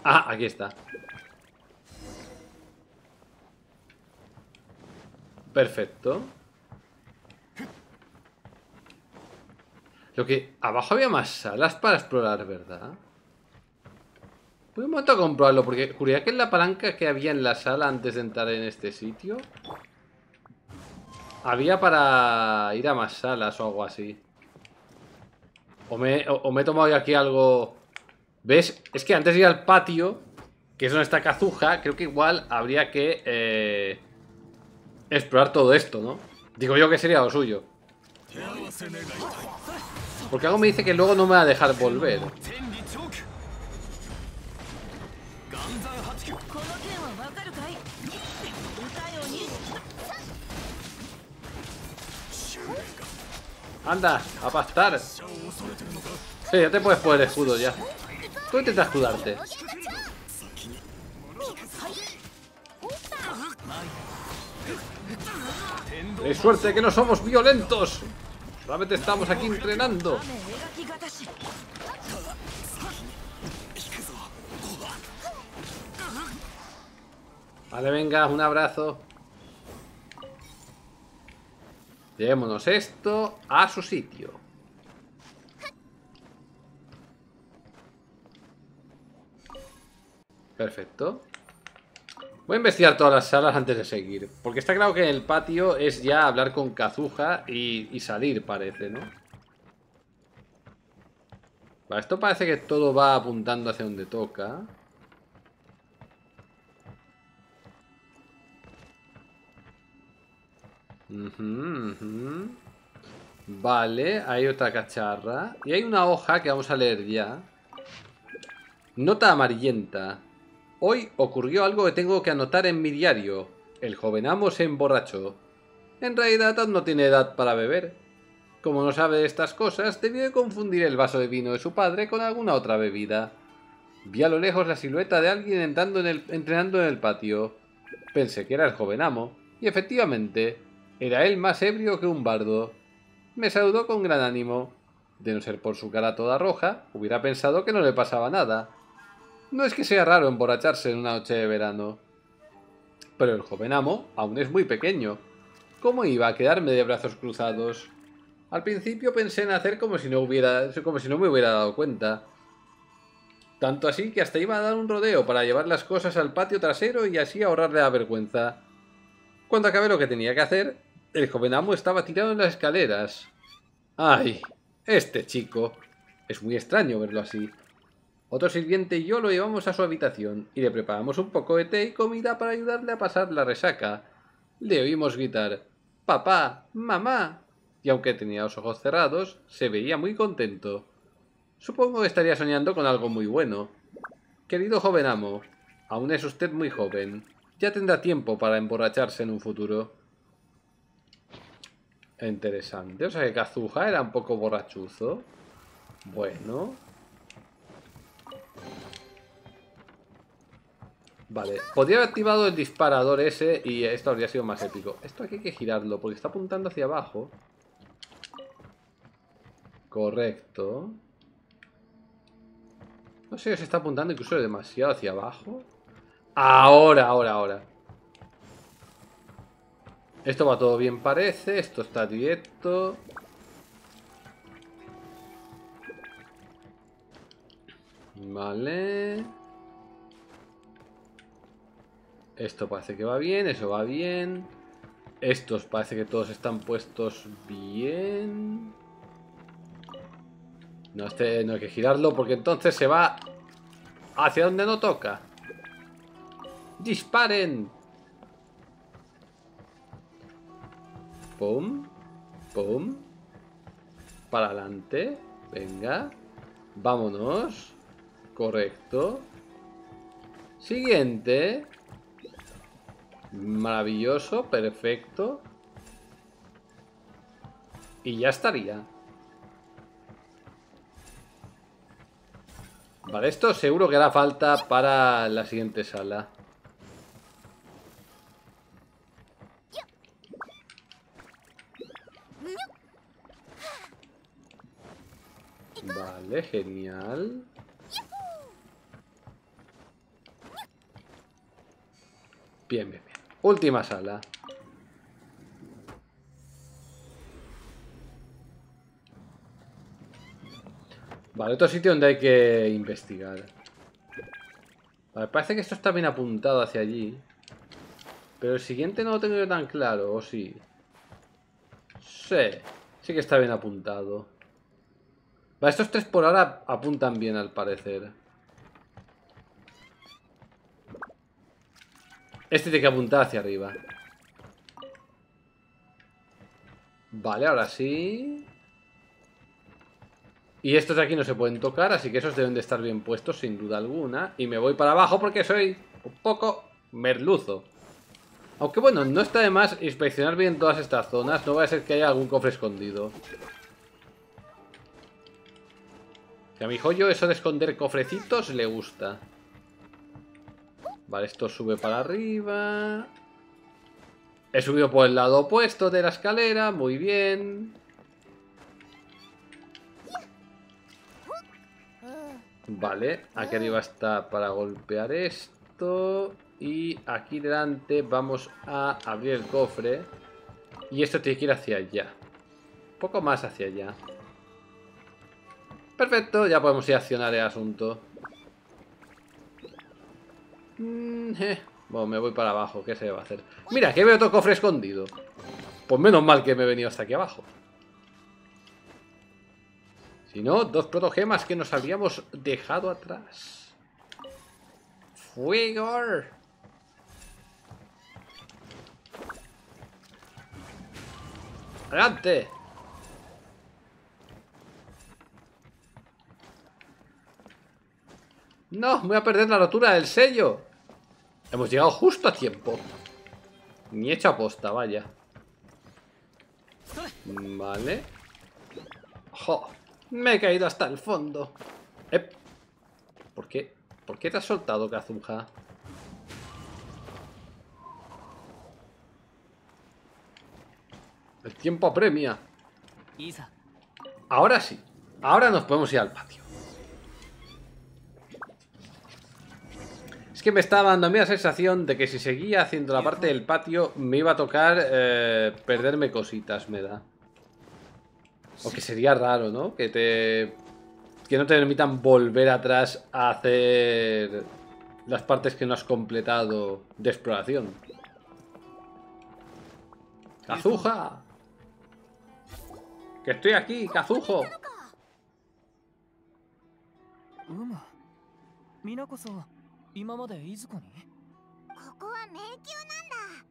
A: Ah, aquí está. Perfecto. Lo que... Abajo había más salas para explorar, ¿verdad? Voy un momento a comprobarlo, porque juraría que es la palanca que había en la sala antes de entrar en este sitio. Había para ir a más salas o algo así. O me, o, me he tomado yo aquí algo... ¿Ves? Es que antes de ir al patio, que es donde está Kazuha, creo que igual habría que eh, explorar todo esto, ¿no? Digo yo que sería lo suyo. Porque algo me dice que luego no me va a dejar volver. Anda, a pastar. Sí, ya te puedes poner escudo ya. Tú intentas escudarte. Es suerte que no somos violentos. Solamente estamos aquí entrenando. Vale, venga, un abrazo. Llevémonos esto a su sitio. Perfecto. Voy a investigar todas las salas antes de seguir. Porque está claro que en el patio es ya hablar con Kazuha y, salir, parece, ¿no? Vale, esto parece que todo va apuntando hacia donde toca. Vale, hay otra cacharra. Y hay una hoja que vamos a leer ya. Nota amarillenta. Hoy ocurrió algo que tengo que anotar en mi diario. El joven amo se emborrachó. En realidad no tiene edad para beber. Como no sabe estas cosas, debió de confundir el vaso de vino de su padre con alguna otra bebida. Vi a lo lejos la silueta de alguien entrando entrenando en el patio. Pensé que era el joven amo, y efectivamente, era él más ebrio que un bardo. Me saludó con gran ánimo. De no ser por su cara toda roja, hubiera pensado que no le pasaba nada. No es que sea raro emborracharse en una noche de verano. Pero el joven amo aún es muy pequeño. ¿Cómo iba a quedarme de brazos cruzados? Al principio pensé en hacer como si no como si no me hubiera dado cuenta. Tanto así que hasta iba a dar un rodeo para llevar las cosas al patio trasero y así ahorrarle la vergüenza. Cuando acabé lo que tenía que hacer, el joven amo estaba tirado en las escaleras. ¡Ay! Este chico. Es muy extraño verlo así. Otro sirviente y yo lo llevamos a su habitación y le preparamos un poco de té y comida para ayudarle a pasar la resaca. Le oímos gritar: ¡Papá! ¡Mamá! y aunque tenía los ojos cerrados, se veía muy contento. Supongo que estaría soñando con algo muy bueno. Querido joven amo, aún es usted muy joven. Ya tendrá tiempo para emborracharse en un futuro. Interesante. O sea que Kazuha era un poco borrachuzo. Bueno. Vale. Podría haber activado el disparador ese y esto habría sido más épico. Esto aquí hay que girarlo porque está apuntando hacia abajo. Correcto. No sé si se está apuntando incluso demasiado hacia abajo. Ahora, ahora, ahora. Esto va todo bien parece. Esto está directo. Vale. Esto parece que va bien, eso va bien. Estos parece que todos están puestos bien. No, este no hay que girarlo porque entonces se va hacia donde no toca. ¡Disparen! Pum. Pum. Para adelante. Venga. Vámonos. Correcto. Siguiente. Maravilloso, perfecto. Y ya estaría. Vale, esto seguro que hará falta para la siguiente sala. Vale, genial. Bien, bien, bien. Última sala. Vale, otro sitio donde hay que investigar. Vale, parece que esto está bien apuntado hacia allí. Pero el siguiente no lo tengo yo tan claro, ¿o sí? Sí, sí que está bien apuntado. Vale, estos tres por ahora apuntan bien al parecer. Este tiene que apuntar hacia arriba. Vale, ahora sí. Y estos de aquí no se pueden tocar, así que esos deben de estar bien puestos sin duda alguna. Y me voy para abajo porque soy un poco merluzo. Aunque bueno, no está de más inspeccionar bien todas estas zonas. No va a ser que haya algún cofre escondido. Que a mi joyo eso de esconder cofrecitos le gusta. Vale, esto sube para arriba. He subido por el lado opuesto de la escalera, muy bien. Vale, aquí arriba está para golpear esto. Y aquí delante vamos a abrir el cofre. Y esto tiene que ir hacia allá. Un poco más hacia allá. Perfecto, ya podemos ir a accionar el asunto. Mm, eh. Bueno, me voy para abajo, ¿qué se va a hacer? Mira, que veo otro cofre escondido. Pues menos mal que me he venido hasta aquí abajo. Si no, dos protogemas que nos habíamos dejado atrás. ¡Fuego! ¡Adelante! No, voy a perder la rotura del sello. Hemos llegado justo a tiempo. Ni hecha aposta, vaya. Vale. ¡Jo! Me he caído hasta el fondo. ¿Por qué? ¿Por qué te has soltado, Kazuha? El tiempo apremia. Ahora sí. Ahora nos podemos ir al patio. Es que me estaba dando a mí la sensación de que si seguía haciendo la parte del patio me iba a tocar eh, perderme cositas, me da. O que sería raro, ¿no? Que te... Que no te permitan volver atrás a hacer las partes que no has completado de exploración. ¡Kazuha! ¡Que estoy aquí, Kazujo!
E: 今までいずこに？
G: ここは迷宮なんだ。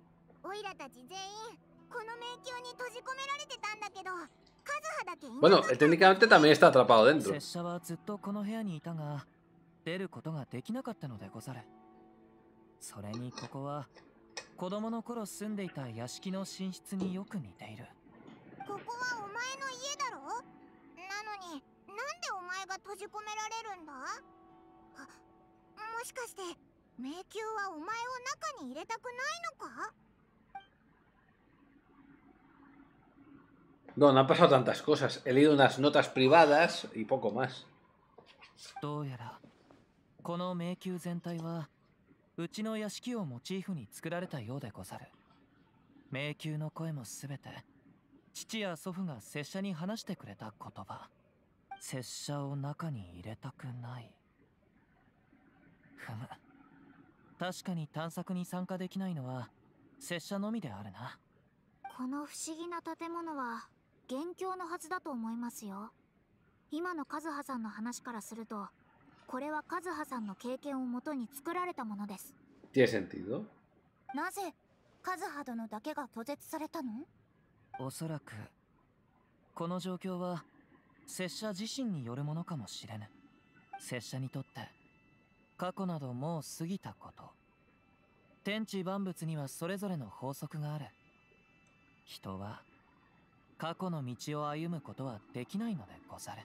G: オイラたち全員この迷宮に閉じ込められてたんだけどカズハだけいなか
A: Bueno,
G: った。
A: Él técnicamente también está atrapado dentro.
E: 拙者はずっとこの部屋にいたが出ることができなかったのでござる。それにここは子供の頃住んでいた屋敷の寝室によく似ている。
G: ここはお前の家だろ？なのになんでお前が閉じ込められるんだ？あもしかして迷宮はお前を中に入れたくないのか
A: ？No, no han pasado tantas cosas. He leído unas notas privadas y poco más.
E: どうやらこの迷宮全体はうちの屋敷をモチーフに作られたようでござる迷宮の声もすべて父や祖父が拙者に話してくれた言葉拙者を中に入れたくない確かに探索に参加できないのは拙者のみであるな。
G: この不思議な建物は元凶のはずだと思いますよ。今のカズハさんの話からするとこれはカズハさんの経験をもとに作られたものです.なぜカズハ殿だけが拒絶されたの？
E: おそらくこの状況は拙者自身によるものかもしれぬ。拙者にとって過去などもう過ぎたこと。天地万物にはそれぞれの法則がある。人は過去の道を歩むことはできないのでござる。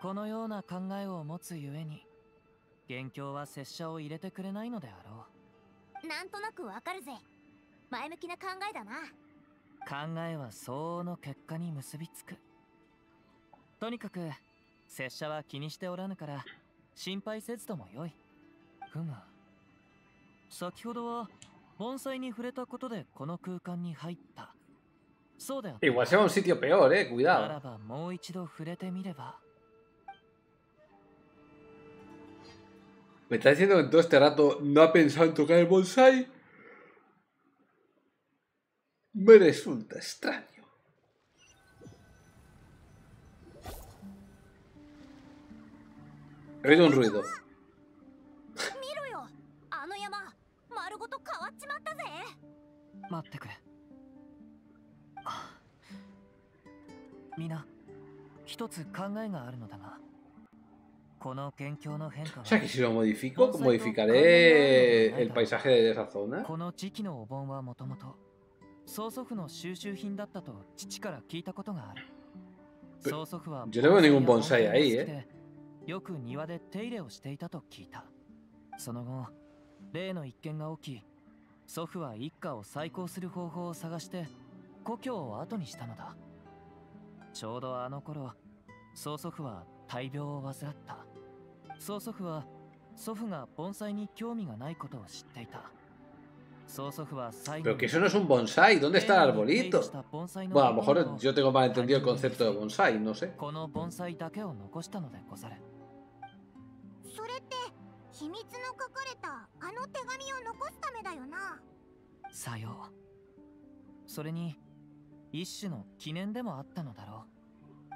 E: このような考えを持つゆえに元凶は拙者を入れてくれないのであろう。
G: なんとなくわかるぜ。前向きな考えだな。
E: 考えは相応の結果に結びつく。とにかく拙者は気にしておらぬから心配せずともよいふむ先ほどは盆栽に触れたことでこの空間に入ったそうであった
A: Igual se va a un sitio peor, eh.
E: なら
A: Cuidado.
E: ばもう一度触れてみれば
A: ¿Me está diciendo que todo este rato no ha pensado en tocar el bonsai? Me resulta extraño. Oído un ruido.
G: わっちまったぜ
E: 待ってくれあ皆一つ考えがあるのだがこの元凶の変化
A: O sea que
E: は
A: si lo modifico, modificaré el paisaje de esa zona.
E: この時期のお盆はもともと曽祖父の収集品だったと父から聞いたことがある曽祖父は
A: yo no veo
E: よく庭で手入れをしていたと聞いたその後例の一件が起き祖父は一家を再興する方法を探して故郷を後にしたのだちょうどあの頃曽祖父は大病を患った曽祖父は祖父が盆栽に興味がないことを知っていた曽祖父は最後
A: Pero que eso no es un bonsai. ¿Dónde está el arbolito? Bueno, a lo mejor yo tengo mal entendido el concepto de bonsai, no sé.
E: この盆栽だけを残したのでござる
G: それって秘密の書かれたあの手紙を残すためだよな。
E: さよう。それに一種の記念でもあったのだろ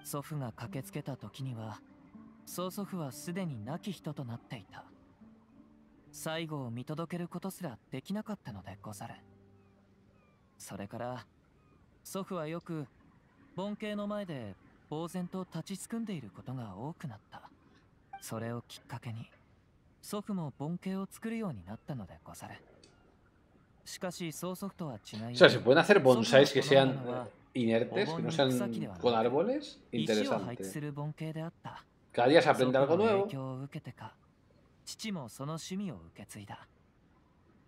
E: う。祖父が駆けつけた時には曽祖父はすでに亡き人となっていた。最後を見届けることすらできなかったのでござる。それから祖父はよく盆景の前で呆然と立ちすくんでいることが多くなった。それをきっかけに祖父も盆景を作るようになったのでござるしかし曽祖父とは違い
A: O sea, ¿se pueden hacer bonsais que sean eh, inertes, que no sean con árboles?
E: 石を配置す
A: Interesante.
E: る盆景であった。
A: Cada día se aprende algo
E: の
A: nuevo.
E: 影響を受けてか、父もその趣味を受け継いだ。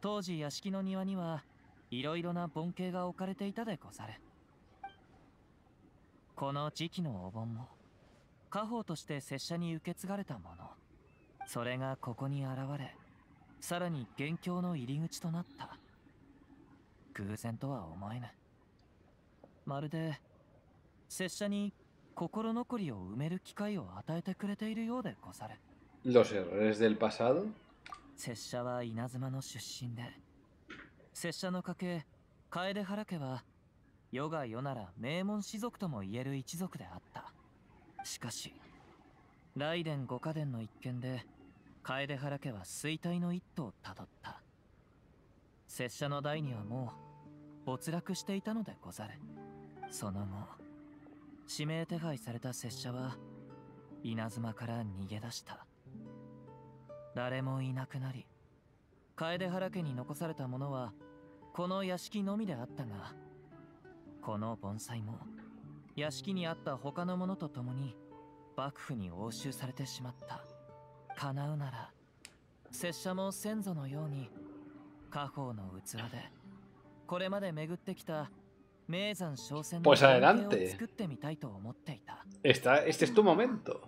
E: 当時屋敷の庭にはいろいろな盆景が置かれていたでござる。この時期のお盆も家宝として拙者に受け継がれたもの。それがここに現れ、さらに元凶の入り口となった。偶然とは思えぬ。まるで拙者に心残りを埋める機会を与えてくれているようでござる
A: Los errores del pasado?
E: 拙者は稲妻の出身で拙者の家系楓原家は世が世なら名門士族とも言える一族であったしかし雷電五家伝の一件で楓原家は衰退の一途をたどった。拙者の代にはもう没落していたのでござる。その後指名手配された拙者は稲妻から逃げ出した。誰もいなくなり楓原家に残されたものはこの屋敷のみであったがこの盆栽も屋敷にあった他のものと共に幕府に押収されてしまった。叶うなら拙者も先祖のように家宝の器でこれまで巡ってきた名山商船の
A: Pues
E: 作ってみたいと思っていた
A: Esta, este es tu momento.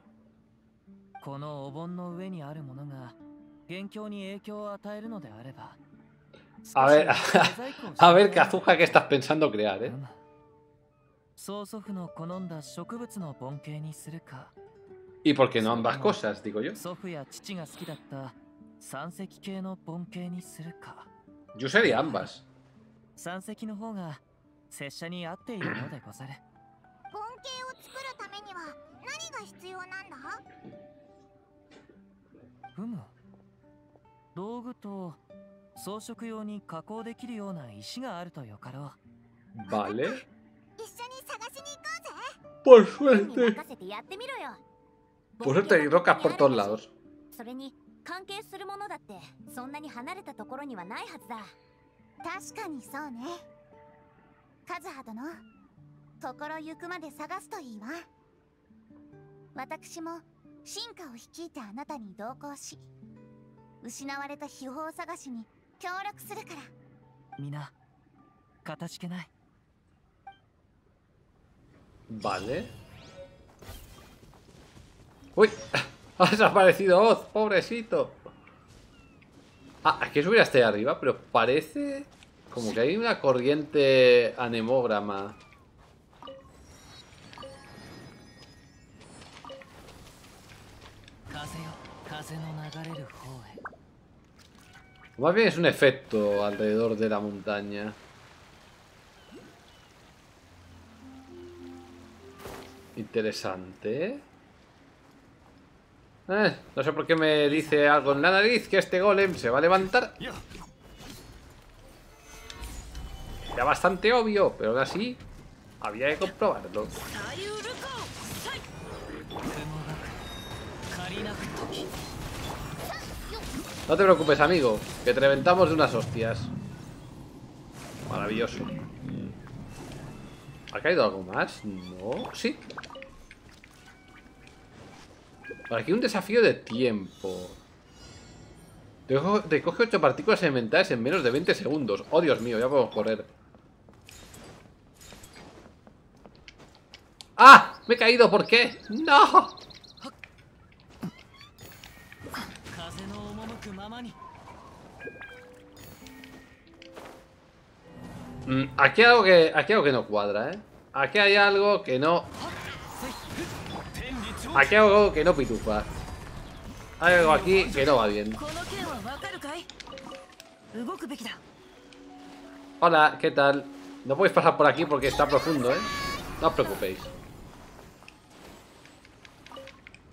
E: このお盆の上にあるものが元凶に影響を与えるのであれば
A: A ver, A ver,
E: もらえ
A: Kazuha, ¿qué estás pensando crear, eh?
E: 祖父の好んだ植物の盆景にするか
A: Y porque no ambas cosas, digo yo. Yo sería ambas. Vale. Por suerte. Por suerte hay rocas por todos lados.
G: それに関係するものだってそんなに離れたところにはないはずだ。確かにそうね。カズハ殿心ゆくまで探すといいわ。私も進化を率いてあなたに同行し失われた秘宝探しに協力するから。
E: う皆かたじけない。
A: Vale. Uy, ha desaparecido Oz, pobrecito. Ah, hay que subir hasta ahí arriba, pero parece como que hay una corriente anemógrama. Más bien es un efecto alrededor de la montaña. Interesante. Eh, no sé por qué me dice algo en la nariz que este golem se va a levantar. Era bastante obvio, pero aún así había que comprobarlo. No te preocupes, amigo, que te reventamos de unas hostias. Maravilloso. ¿Ha caído algo más? No. Sí. Aquí hay un desafío de tiempo. Recoge 8 partículas elementales en menos de 20 segundos. Oh, Dios mío, ya podemos correr. ¡Ah! Me he caído, ¿por qué? ¡No! Mm, aquí, algo que, aquí hay algo que no cuadra, ¿eh? Aquí hay algo que no Aquí hago algo que no pitufa. Hay algo aquí que no va bien. Hola, ¿qué tal? No podéis pasar por aquí porque está profundo, ¿eh? No os preocupéis.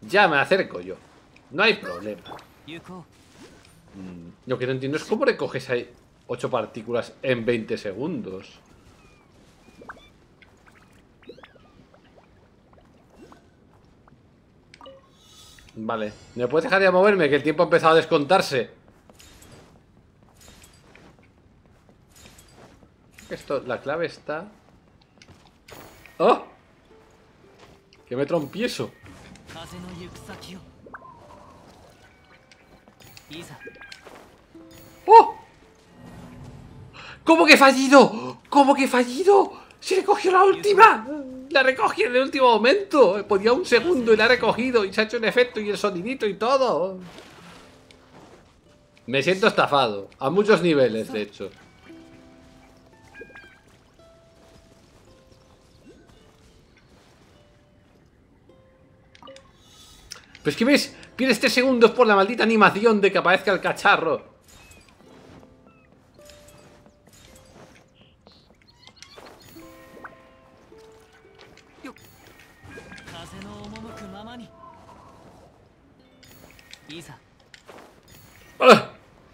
A: Ya me acerco yo. No hay problema. Mm, lo que no entiendo es cómo recoges ahí 8 partículas en 20 segundos. Vale. ¿Me puedes dejar de moverme? Que el tiempo ha empezado a descontarse. Esto, la clave está... ¡Oh! Que me
E: trompiezo.
A: ¡Oh! ¿Cómo que he fallido? ¿Cómo que he fallido? ¡Se recogió la última! La recogí en el último momento. Podía un segundo y la ha recogido y se ha hecho un efecto y el sonidito y todo. Me siento estafado. A muchos niveles, de hecho. Pero es que ves, pierdes 3 segundos por la maldita animación de que aparezca el cacharro.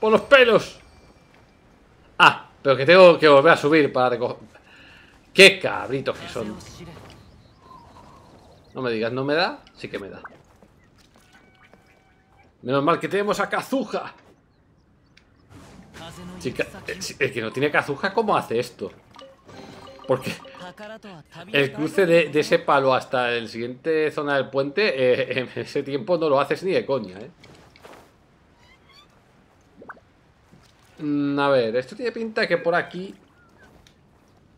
A: Los pelos! Ah, pero que tengo que volver a subir para recoger... ¡Qué cabritos que son! No me digas, ¿no me da? Sí que me da. Menos mal que tenemos a Kazuja.
E: Chica,
A: eh, el que no tiene Kazuja, ¿cómo hace esto? Porque el cruce de, ese palo hasta el siguiente zona del puente, eh, en ese tiempo no lo haces ni de coña, ¿eh? Mm, a ver, esto tiene pinta de que por aquí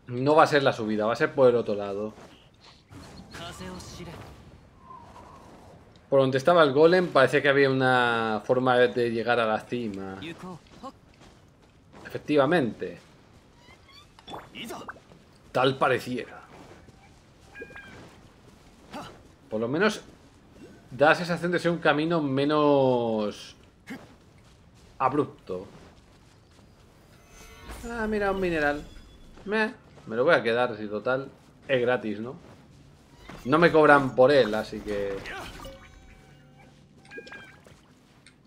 A: no va a ser la subida, va a ser por el otro lado. Por donde estaba el golem parece que había una forma de llegar a la cima. Efectivamente. Tal pareciera. Por lo menos da la sensación de ser un camino menos abrupto. Ah, mira, un mineral. Me lo voy a quedar, si total es gratis, ¿no? No me cobran por él, así que...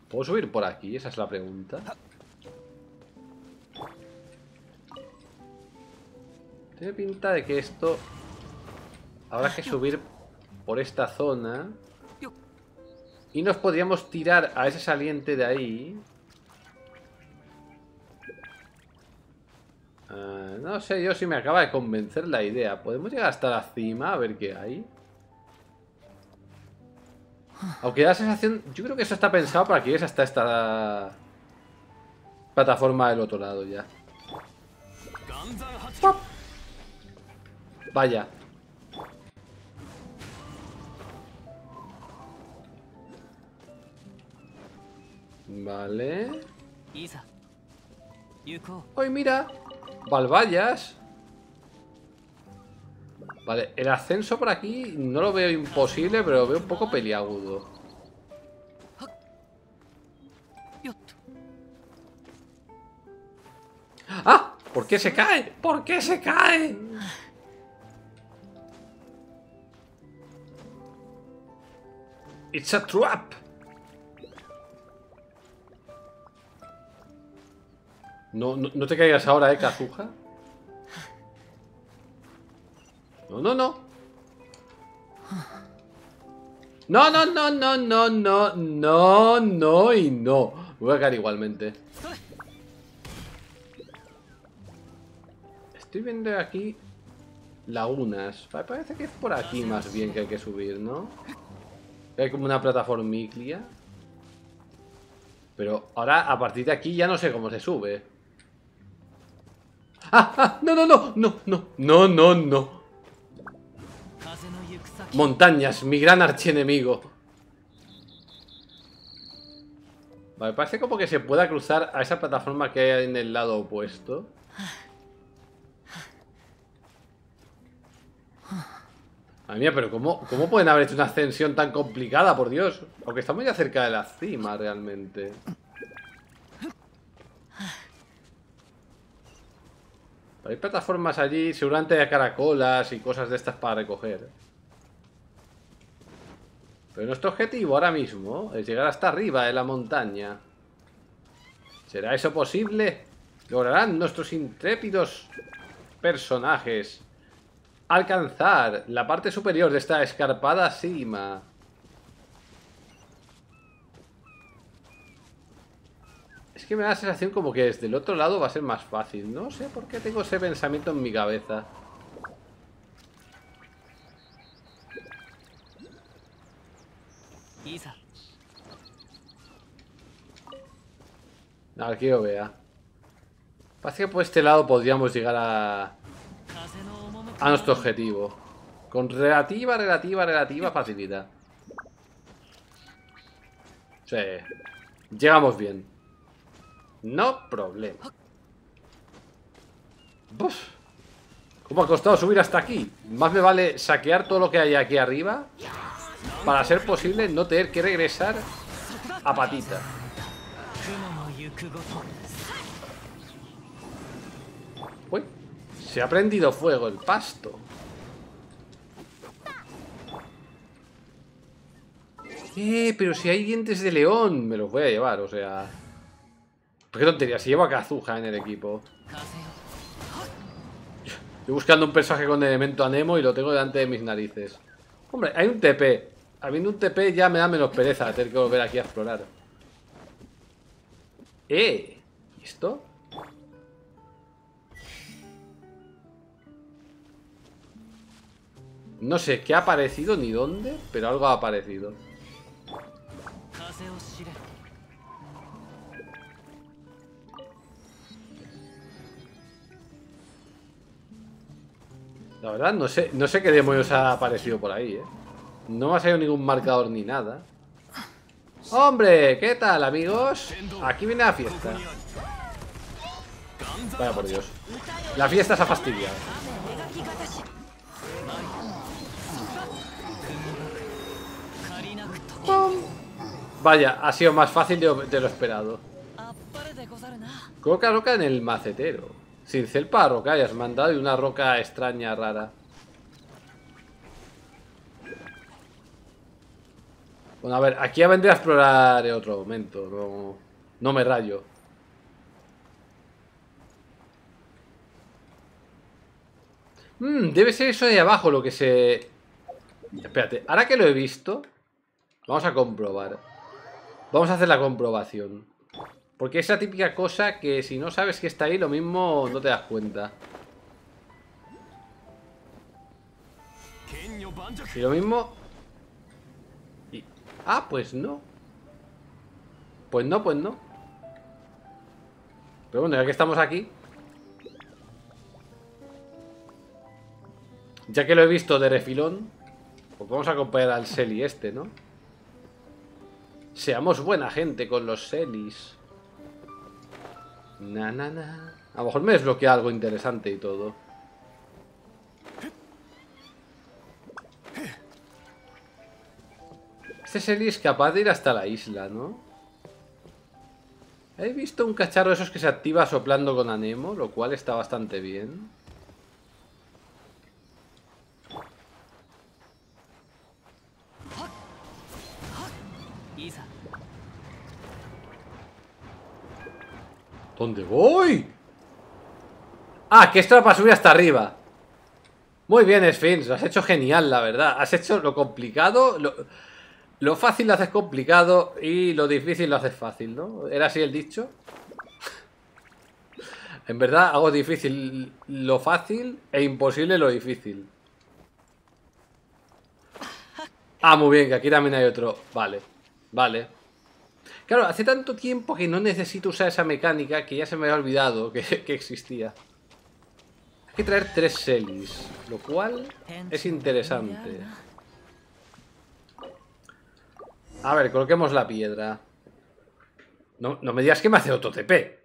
A: ¿Puedo subir por aquí? Esa es la pregunta. Tiene pinta de que esto... Habrá que subir por esta zona. Y nos podríamos tirar a ese saliente de ahí. Ah, no sé yo si me acaba de convencer la idea. ¿Podemos llegar hasta la cima a ver qué hay? Aunque da la sensación... Yo creo que eso está pensado para que llegues hasta esta... Plataforma del otro lado ya. Vaya. Vale. ¡Ay, mira! Valvallas. Vale, el ascenso por aquí no lo veo imposible, pero lo veo un poco peliagudo. ¡Ah! ¿Por qué se cae? ¿Por qué se cae? It's a trap. No, no, te caigas ahora, eh, Kazuha. No, no, no. No, no, no, no, no, no, no, no y no. Voy a caer igualmente. Estoy viendo aquí lagunas. Pa- Parece que es por aquí más bien que hay que subir, ¿no? Hay como una plataformiclia. Pero ahora, a partir de aquí, ya no sé cómo se sube. ¡Ah! ¡Ah! ¡No, no, no! ¡No, no! ¡No, no, no! Montañas, mi gran archienemigo. Vale, parece como que se pueda cruzar a esa plataforma que hay en el lado opuesto. Madre mía, pero ¿cómo, ¿cómo pueden haber hecho una ascensión tan complicada, por Dios? Aunque estamos ya cerca de la cima, realmente. Hay plataformas allí, seguramente hay caracolas y cosas de estas para recoger. Pero nuestro objetivo ahora mismo es llegar hasta arriba de la montaña. ¿Será eso posible? ¿Lograrán nuestros intrépidos personajes alcanzar la parte superior de esta escarpada cima? Es que me da la sensación como que desde el otro lado va a ser más fácil. No sé por qué tengo ese pensamiento en mi cabeza. No, aquí lo vea. Parece que por este lado podríamos llegar a... A nuestro objetivo. Con relativa, relativa, relativa facilidad. Sí. Llegamos bien. No problema. Uf, ¿Cómo ha costado subir hasta aquí? Más me vale saquear todo lo que hay aquí arriba para ser posible no tener que regresar a patita. Uy, se ha prendido fuego el pasto. Eh, pero si hay dientes de león, me los voy a llevar, o sea... Qué tontería, si llevo a Kazuha en el equipo. Estoy buscando un personaje con elemento anemo y lo tengo delante de mis narices. Hombre, hay un TP. Habiendo un TP ya me da menos pereza tener que volver aquí a explorar. ¡Eh! ¿Y esto? No sé qué ha aparecido ni dónde, pero algo ha aparecido. La verdad, no sé, no sé qué demonios ha aparecido por ahí, ¿eh? No me ha salido ningún marcador ni nada. ¡Hombre! ¿Qué tal, amigos? Aquí viene la fiesta. Vaya por Dios. La fiesta se ha fastidiado. Vaya, ha sido más fácil de, lo esperado. Coca loca en el macetero. Cincel para roca, ya has mandado y una roca extraña, rara. Bueno, a ver, aquí ya vendré a explorar en otro momento. No, no me rayo. Mm, debe ser eso de abajo lo que se... Espérate, ahora que lo he visto, vamos a comprobar. Vamos a hacer la comprobación. Porque es la típica cosa que si no sabes que está ahí, lo mismo no te das cuenta. Y lo mismo... Ah, pues no. Pues no, pues no. Pero bueno, ya que estamos aquí... Ya que lo he visto de refilón, pues vamos a acompañar al Selly este, ¿no? Seamos buena gente con los Selis. Na, na, na. A lo mejor me desbloquea algo interesante y todo. Este Selly es capaz de ir hasta la isla, ¿no? He visto un cacharro de esos que se activa soplando con anemo, lo cual está bastante bien. ¿Dónde voy? Ah, que esto era para subir hasta arriba. Muy bien, Sphinx, lo has hecho genial, la verdad. Has hecho lo complicado, lo, lo fácil lo haces complicado y lo difícil lo haces fácil, ¿no? ¿Era así el dicho? En verdad hago difícil lo fácil e imposible lo difícil. Ah, muy bien, que aquí también hay otro. Vale, vale. Claro, hace tanto tiempo que no necesito usar esa mecánica que ya se me había olvidado que, que existía. Hay que traer tres Selis, lo cual es interesante. A ver, coloquemos la piedra. No, no me digas que me hace otro TP.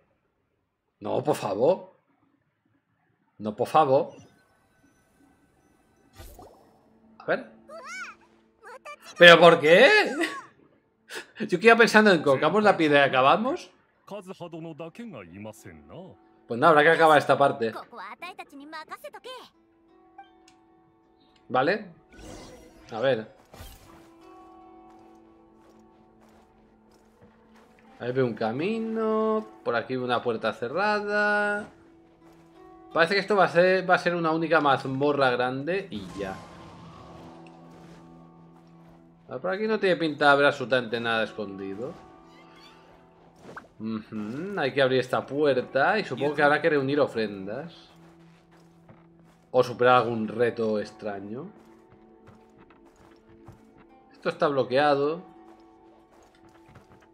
A: No, por favor. No, por favor. A ver. ¿Pero por qué? Yo que iba pensando en cocamos la piedra y acabamos. Pues no, habrá que acabar esta parte. ¿Vale? A ver. Ahí veo un camino. Por aquí una puerta cerrada. Parece que esto va a ser, va a ser una única mazmorra grande y ya. Ah, Por aquí no tiene pinta de haber absolutamente nada escondido. Hay que abrir esta puerta y supongo que habrá que reunir ofrendas. O superar algún reto extraño. Esto está bloqueado.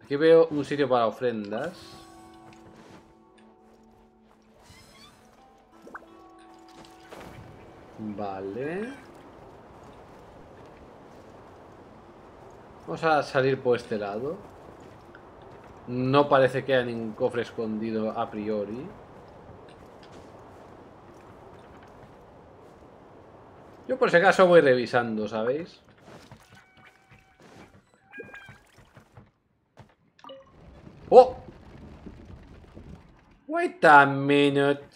A: Aquí veo un sitio para ofrendas. Vale. Vamos a salir por este lado. No parece que haya ningún cofre escondido a priori. Yo por si acaso voy revisando, ¿sabéis? ¡Oh! Wait a minute.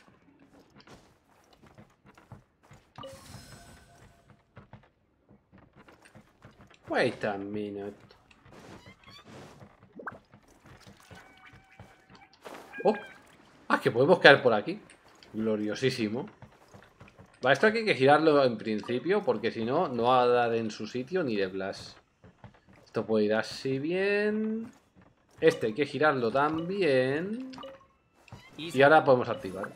A: Wait a minute. Ah, que podemos caer por aquí. Gloriosísimo. Va, esto hay que girarlo en principio, porque si no, no va a dar en su sitio ni de Blas. Esto puede ir así bien. Este hay que girarlo también. Y ahora podemos activar.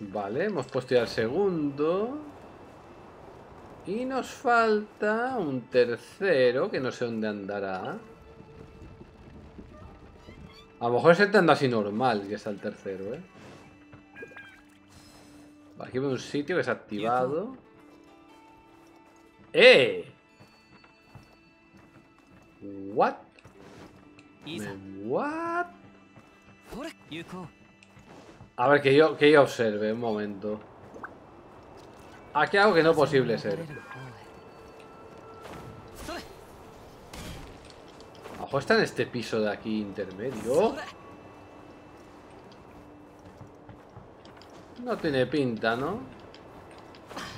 A: Vale, hemos puesto ya el segundo. Y nos falta un tercero, que no sé dónde andará. A lo mejor es el anda así normal, que está el tercero, ¿eh? Aquí veo un sitio que es activado. ¡Eh! ¿What? ¿What? A ver, que yo, que yo observe un momento. Aquí algo que no posible ser. Ojo, está en este piso de aquí intermedio. No tiene pinta, ¿no?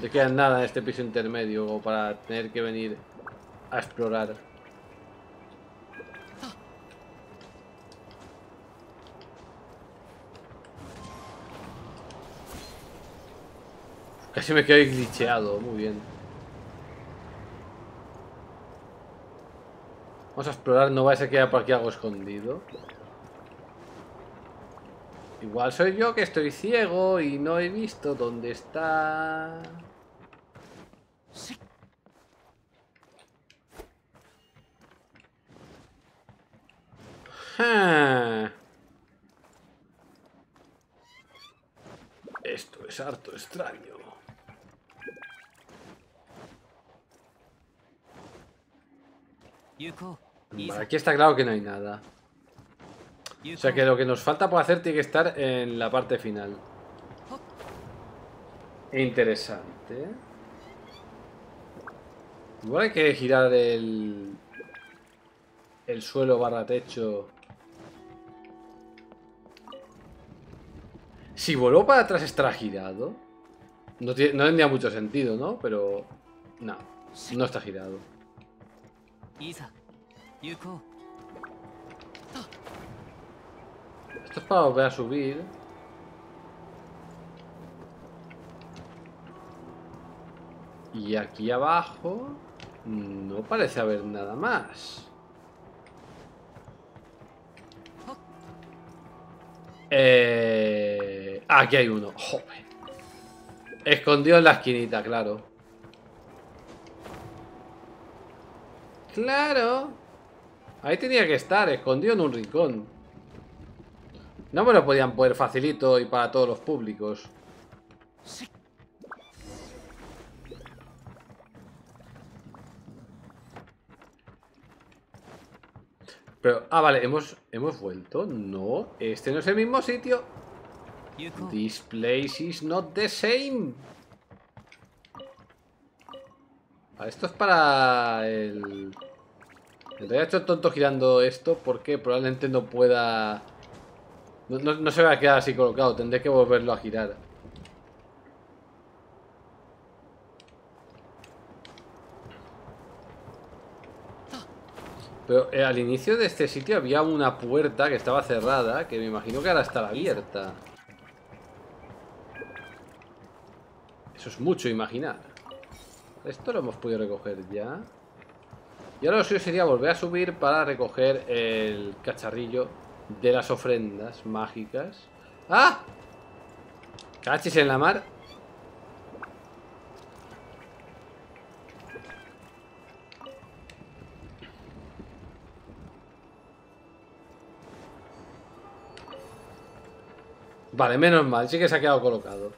A: De que hay nada en este piso intermedio para tener que venir a explorar. Casi me quedo glitcheado, muy bien. Vamos a explorar, no va a ser que haya por aquí algo escondido. Igual soy yo que estoy ciego y no he visto dónde está... Esto es harto extraño. Aquí está claro que no hay nada. O sea que lo que nos falta por hacer tiene que estar en la parte final. Interesante. Igual hay que girar el... El suelo barra techo. Si voló para atrás estará girado. No, tiene, no tendría mucho sentido, ¿no? Pero... No, no está girado. Esto es para volver a subir. Y aquí abajo no parece haber nada más. Eh... Aquí hay uno. Joder. Escondido en la esquinita, claro. Claro. Ahí tenía que estar, escondido en un rincón. No me lo podían poner facilito y para todos los públicos. Pero, ah, vale, hemos, hemos vuelto. No, este no es el mismo sitio. This place is not the same. Esto es para el... En he hecho tonto girando esto porque probablemente no pueda no, se va a quedar así colocado, tendré que volverlo a girar. Pero eh, al inicio de este sitio había una puerta que estaba cerrada, que me imagino que ahora está abierta. Eso es mucho imaginar. Esto lo hemos podido recoger ya. Y ahora lo suyo sería volver a subir para recoger el cacharrillo de las ofrendas mágicas. ¡Ah! Cachis en la mar. Vale, menos mal, sí que se ha quedado colocado.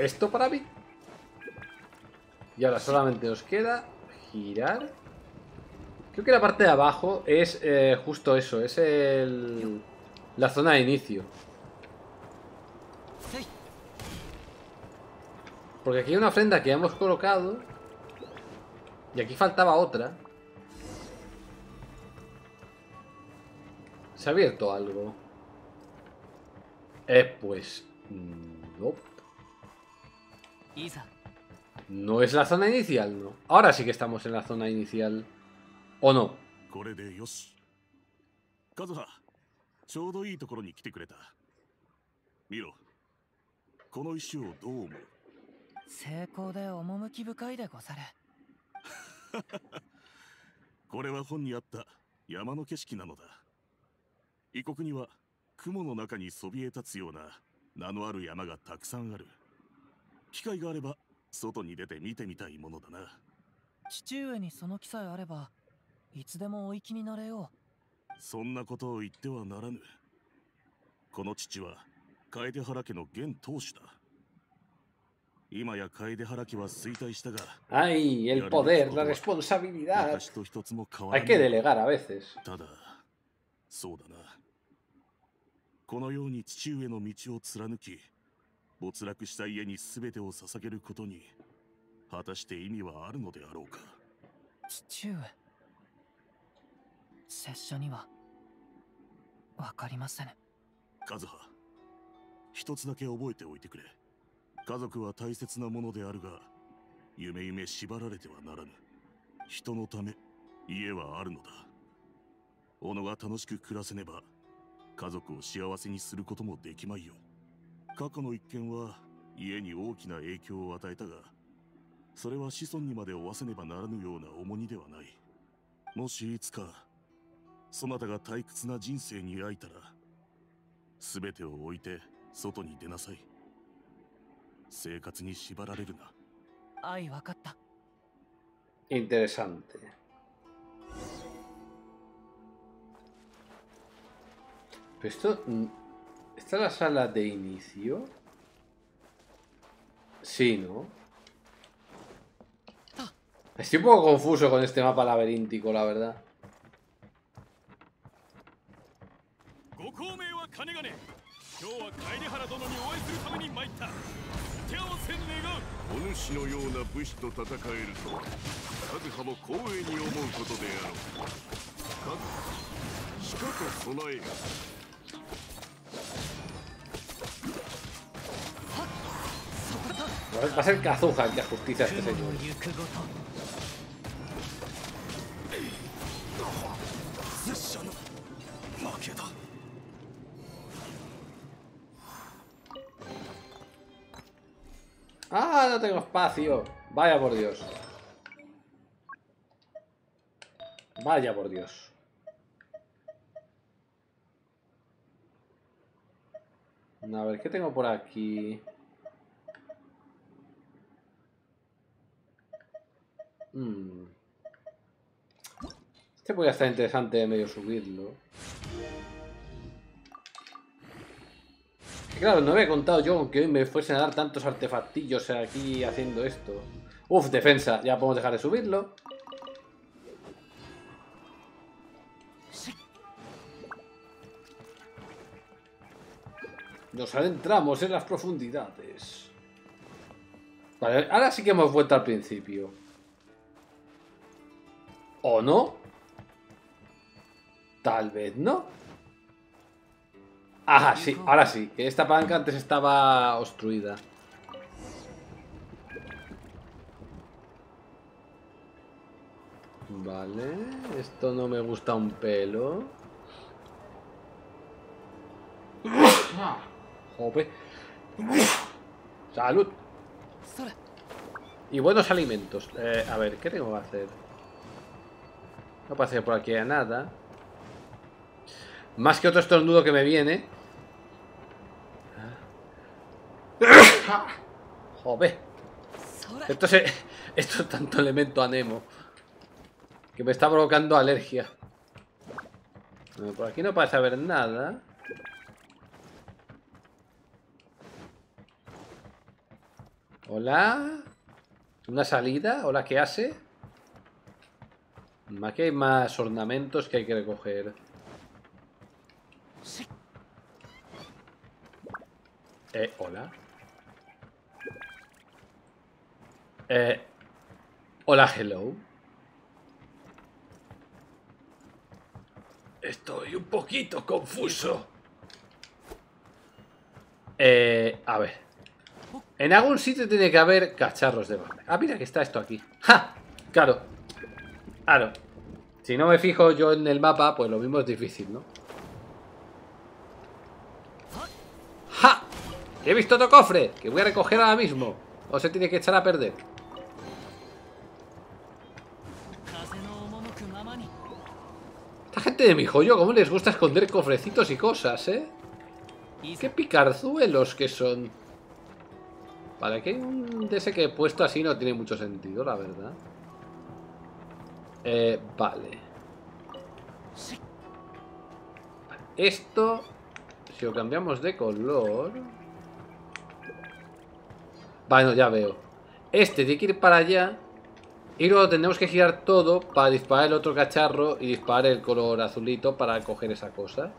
A: esto para mí. Y ahora solamente nos queda girar. Creo que la parte de abajo es eh, justo eso, es el, la zona de inicio. Porque aquí hay una ofrenda que hemos colocado. Y aquí faltaba otra. Se ha abierto algo. Eh, pues... No. No es la zona inicial, no? Ahora sí que estamos en la zona inicial. ¿O no?
F: これでよしカズハちょうどいいところに来てくれた見ろこの石をどう思う
E: 成功で趣深いでござる
F: これは本にあった山の景色なのだ異国には雲の中にそびえ立つような名のある山がたくさんある機会があれば外に出て見てみたいものだな
E: 父上にその気さえあればいつでもお行きになれよ
F: そんなことを言ってはならぬこの父は楓原家の現当主だ今や楓原家は衰退したが
A: ¡Ay! El poder, la responsabilidad.
F: 昔と一つも変わら
A: Hay
F: ない
A: que delegar a veces.
F: ただそうだなこのように父上の道を貫き没落した家に全てを捧げることに果たして意味はあるのであろうか。
E: 父上拙者にはわかりません。
F: カズハ一つだけ覚えておいてくれ。家族は大切なものであるが夢夢縛られてはならぬ。人のため家はあるのだ。己が楽しく暮らせねば家族を幸せにすることもできまいよ過去の一件は家に大きな影響を与えたがそれは子孫にまで負わせねばならぬような重荷ではない。もしいつかそなたが退屈な人生に飽いたら全てを置いて外に出なさい。生活に縛られるな。
E: 愛わかった。
A: Interesante. Pero esto... mm, ¿Esta es la sala de inicio? Sí, ¿no? Estoy un poco confuso con este mapa laberíntico, la verdad. Va a ser Kazuha el que ajusticia a este señor. ¡Ah! No tengo espacio. Vaya por Dios. Vaya por Dios. A ver, ¿qué tengo por aquí? Hmm. Este puede estar interesante de medio subirlo. Claro, no he contado yo con que hoy me fuesen a dar tantos artefactillos aquí haciendo esto. Uf, defensa, ya podemos dejar de subirlo. Nos adentramos en las profundidades. Vale, ahora sí que hemos vuelto al principio. ¿O no? Tal vez no. Ajá, sí, ahora sí. Que esta palanca antes estaba obstruida. Vale, esto no me gusta un pelo. Jope. Salud. Y buenos alimentos. Eh, a ver, ¿qué tengo que hacer? No parece por aquí haya nada. Más que otro estornudo que me viene. Joder. Esto, se, esto es tanto elemento anemo. Que me está provocando alergia. Por aquí no parece haber nada. Hola. ¿Una salida? Hola, ¿qué hace? Aquí hay más ornamentos que hay que recoger. Eh, hola. Eh, hola, hello. Estoy un poquito confuso. Eh, a ver. En algún sitio tiene que haber cacharros de mame. Ah, mira que está esto aquí. ¡Ja! Claro. Claro. Si no me fijo yo en el mapa, pues lo mismo es difícil, ¿no? ¡Ja! He visto otro cofre que voy a recoger ahora mismo. O se tiene que echar a perder. Esta gente de mi joyo, ¿cómo les gusta esconder cofrecitos y cosas, eh? Qué picarzuelos que son. Vale, que un de ese que he puesto así no tiene mucho sentido, la verdad. Eh, vale. Esto, si lo cambiamos de color... Bueno, ya veo. Este tiene que ir para allá. Y luego tendremos que girar todo para disparar el otro cacharro y disparar el color azulito para coger esa cosa.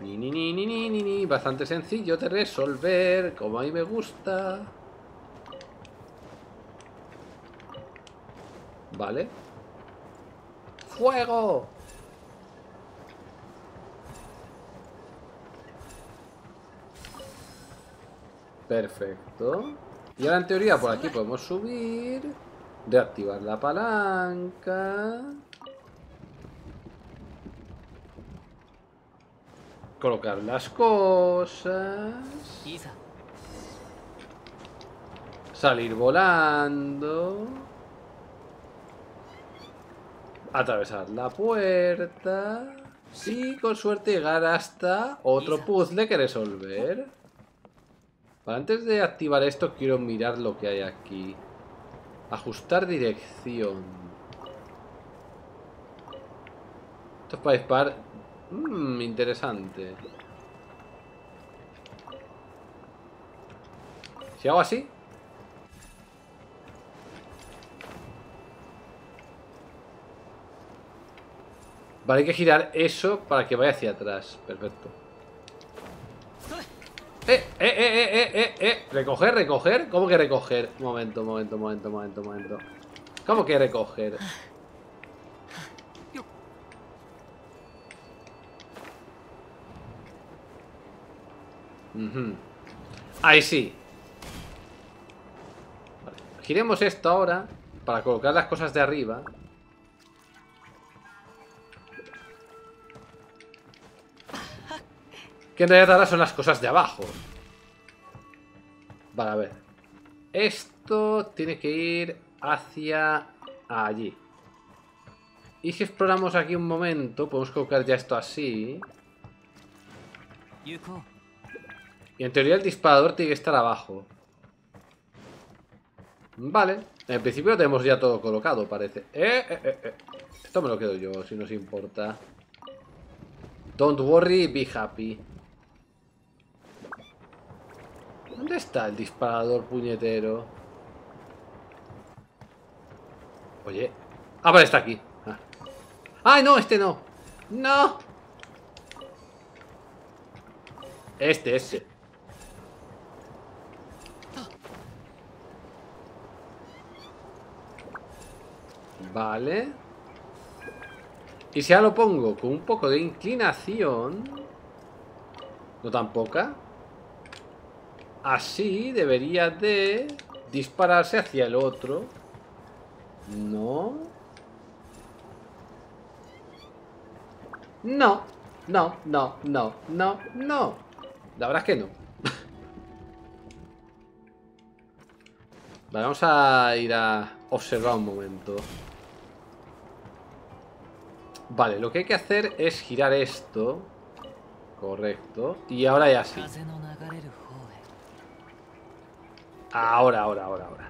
A: Ni, ni, ni, ni, ni, ni, ni. Bastante sencillo de resolver, como a mí me gusta. Vale. ¡Fuego! Perfecto. Y ahora en teoría por aquí podemos subir. Reactivar la palanca. Colocar las cosas. Salir volando. Atravesar la puerta. Y con suerte llegar hasta otro puzzle que resolver. Antes de activar esto quiero mirar lo que hay aquí. Ajustar dirección. Esto es para disparar. Mmm, interesante. Si hago así. Vale, hay que girar eso para que vaya hacia atrás. Perfecto. Eh, eh, eh, eh, eh, eh, eh. Recoger, recoger. ¿Cómo que recoger? Momento, momento, momento, momento, momento. ¿Cómo que recoger? Ahí sí. Vale. Giremos esto ahora para colocar las cosas de arriba. Que en realidad ahora son las cosas de abajo. Vale, a ver. Esto tiene que ir hacia allí. Y si exploramos aquí un momento, podemos colocar ya esto así. Y en teoría el disparador tiene que estar abajo. Vale. En principio lo tenemos ya todo colocado, parece. Eh, eh, eh, eh, esto me lo quedo yo, si nos importa. Don't worry, be happy. Está el disparador puñetero? Oye. Ah, vale, está aquí. Ah. ¡Ay, no! Este no. ¡No! Este, este. Vale. Y si ahora lo pongo con un poco de inclinación. No tan poca. Así debería de dispararse hacia el otro. No. No. No, no, no, no, no. La verdad es que no. Vale, vamos a ir a observar un momento. Vale, lo que hay que hacer es girar esto. Correcto. Y ahora ya sí. Ahora, ahora, ahora, ahora.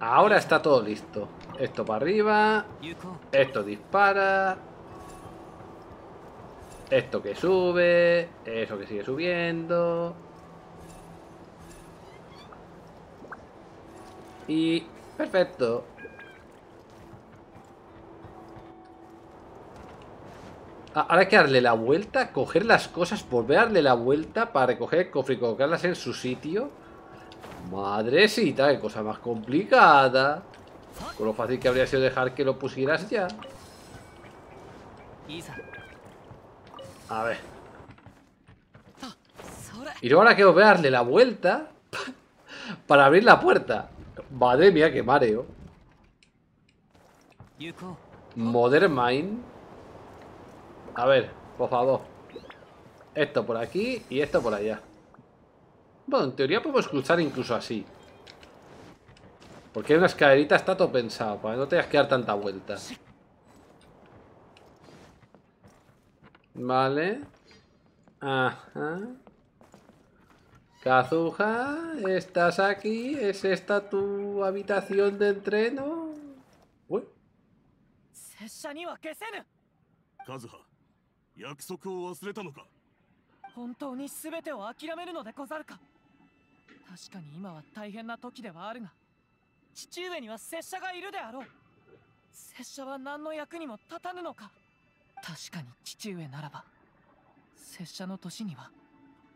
A: Ahora está todo listo. Esto para arriba. Esto dispara. Esto que sube. Eso que sigue subiendo. Y... Perfecto. Ahora hay que darle la vuelta, coger las cosas, volver a darle la vuelta para recoger el cofre y colocarlas en su sitio. Madrecita, qué cosa más complicada. Con lo fácil que habría sido dejar que lo pusieras ya. A ver. Y luego ahora quiero darle la vuelta para abrir la puerta. Madre mía, qué mareo. Modern Mind. A ver, por favor. Esto por aquí y esto por allá. Bueno, en teoría podemos cruzar incluso así. Porque hay una escalerita, está todo pensado, para que no tengas que dar tanta vuelta. Vale. Ajá. Kazuha, ¿estás aquí? ¿Es esta tu habitación de entreno? Uy,
E: う
F: 約束を忘れたのか？
E: 本当に全てを諦めるのでござるか？確かに今は大変な時ではあるが父上には拙者がいるであろう。拙者は何の役にも立たぬのか？確かに父上ならば拙者の年には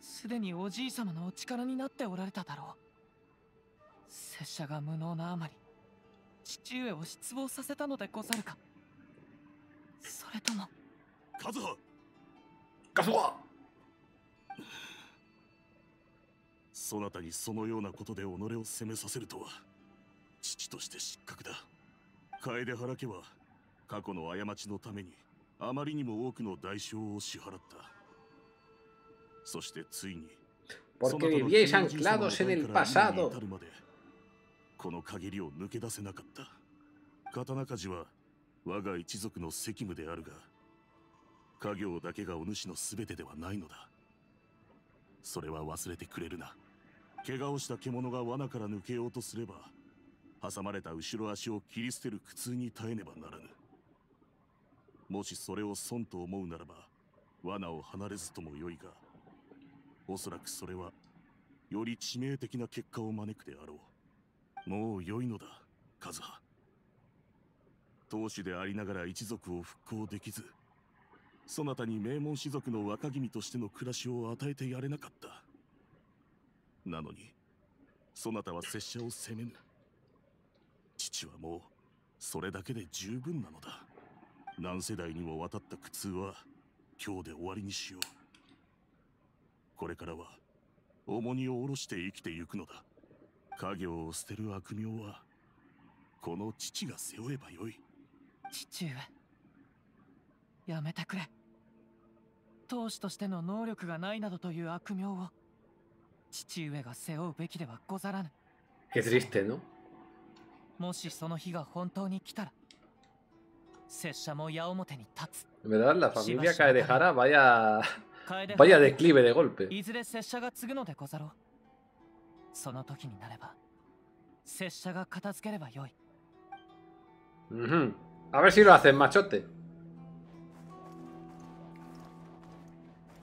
E: すでにおじい様のお力になっておられただろう。拙者が無能なあまり父上を失望させたのでござるか？それとも
F: カズハ
A: ¡Kazuha!
F: そなたにそのようなことで己を責めさせるとは父として失格だ楓原家は過去の過ちのためにあまりにも多くの代償を支払ったそしてついに
A: Porque vivíais anclados en el
F: 代から今に
A: pasado.
F: 至るまでこの限りを抜け出せなかった刀鍛冶は我が一族の責務であるが家業だけがお主の全てではないのだ。それは忘れてくれるな。怪我をした獣が罠から抜けようとすれば挟まれた後ろ足を切り捨てる苦痛に耐えねばならぬ。もしそれを損と思うならば罠を離れずともよいがおそらくそれはより致命的な結果を招くであろう。もう良いのだカズハ。当主でありながら一族を復興できずそなたに名門士族の若君としての暮らしを与えてやれなかった。なのにそなたは拙者を責めぬ。父はもうそれだけで十分なのだ。何世代にもわたった苦痛は今日で終わりにしよう。これからは重荷を下ろして生きてゆくのだ。家業を捨てる悪名はこの父が背負えばよい。
E: 父上やめてくれ。当主としての能力がないなどという悪名を父上が背負うべきではござらぬ
A: Qué triste, ¿no?
E: もしその日が本当に来たら拙者も矢面に立つ
A: En verdad, la familia Kaedehara vaya,
E: 楓
A: vaya declive de golpe.
E: いずれ拙者が継ぐのでござろうその時になれば拙者が片付ければよい
A: Ujú. A ver si lo hacen, machote.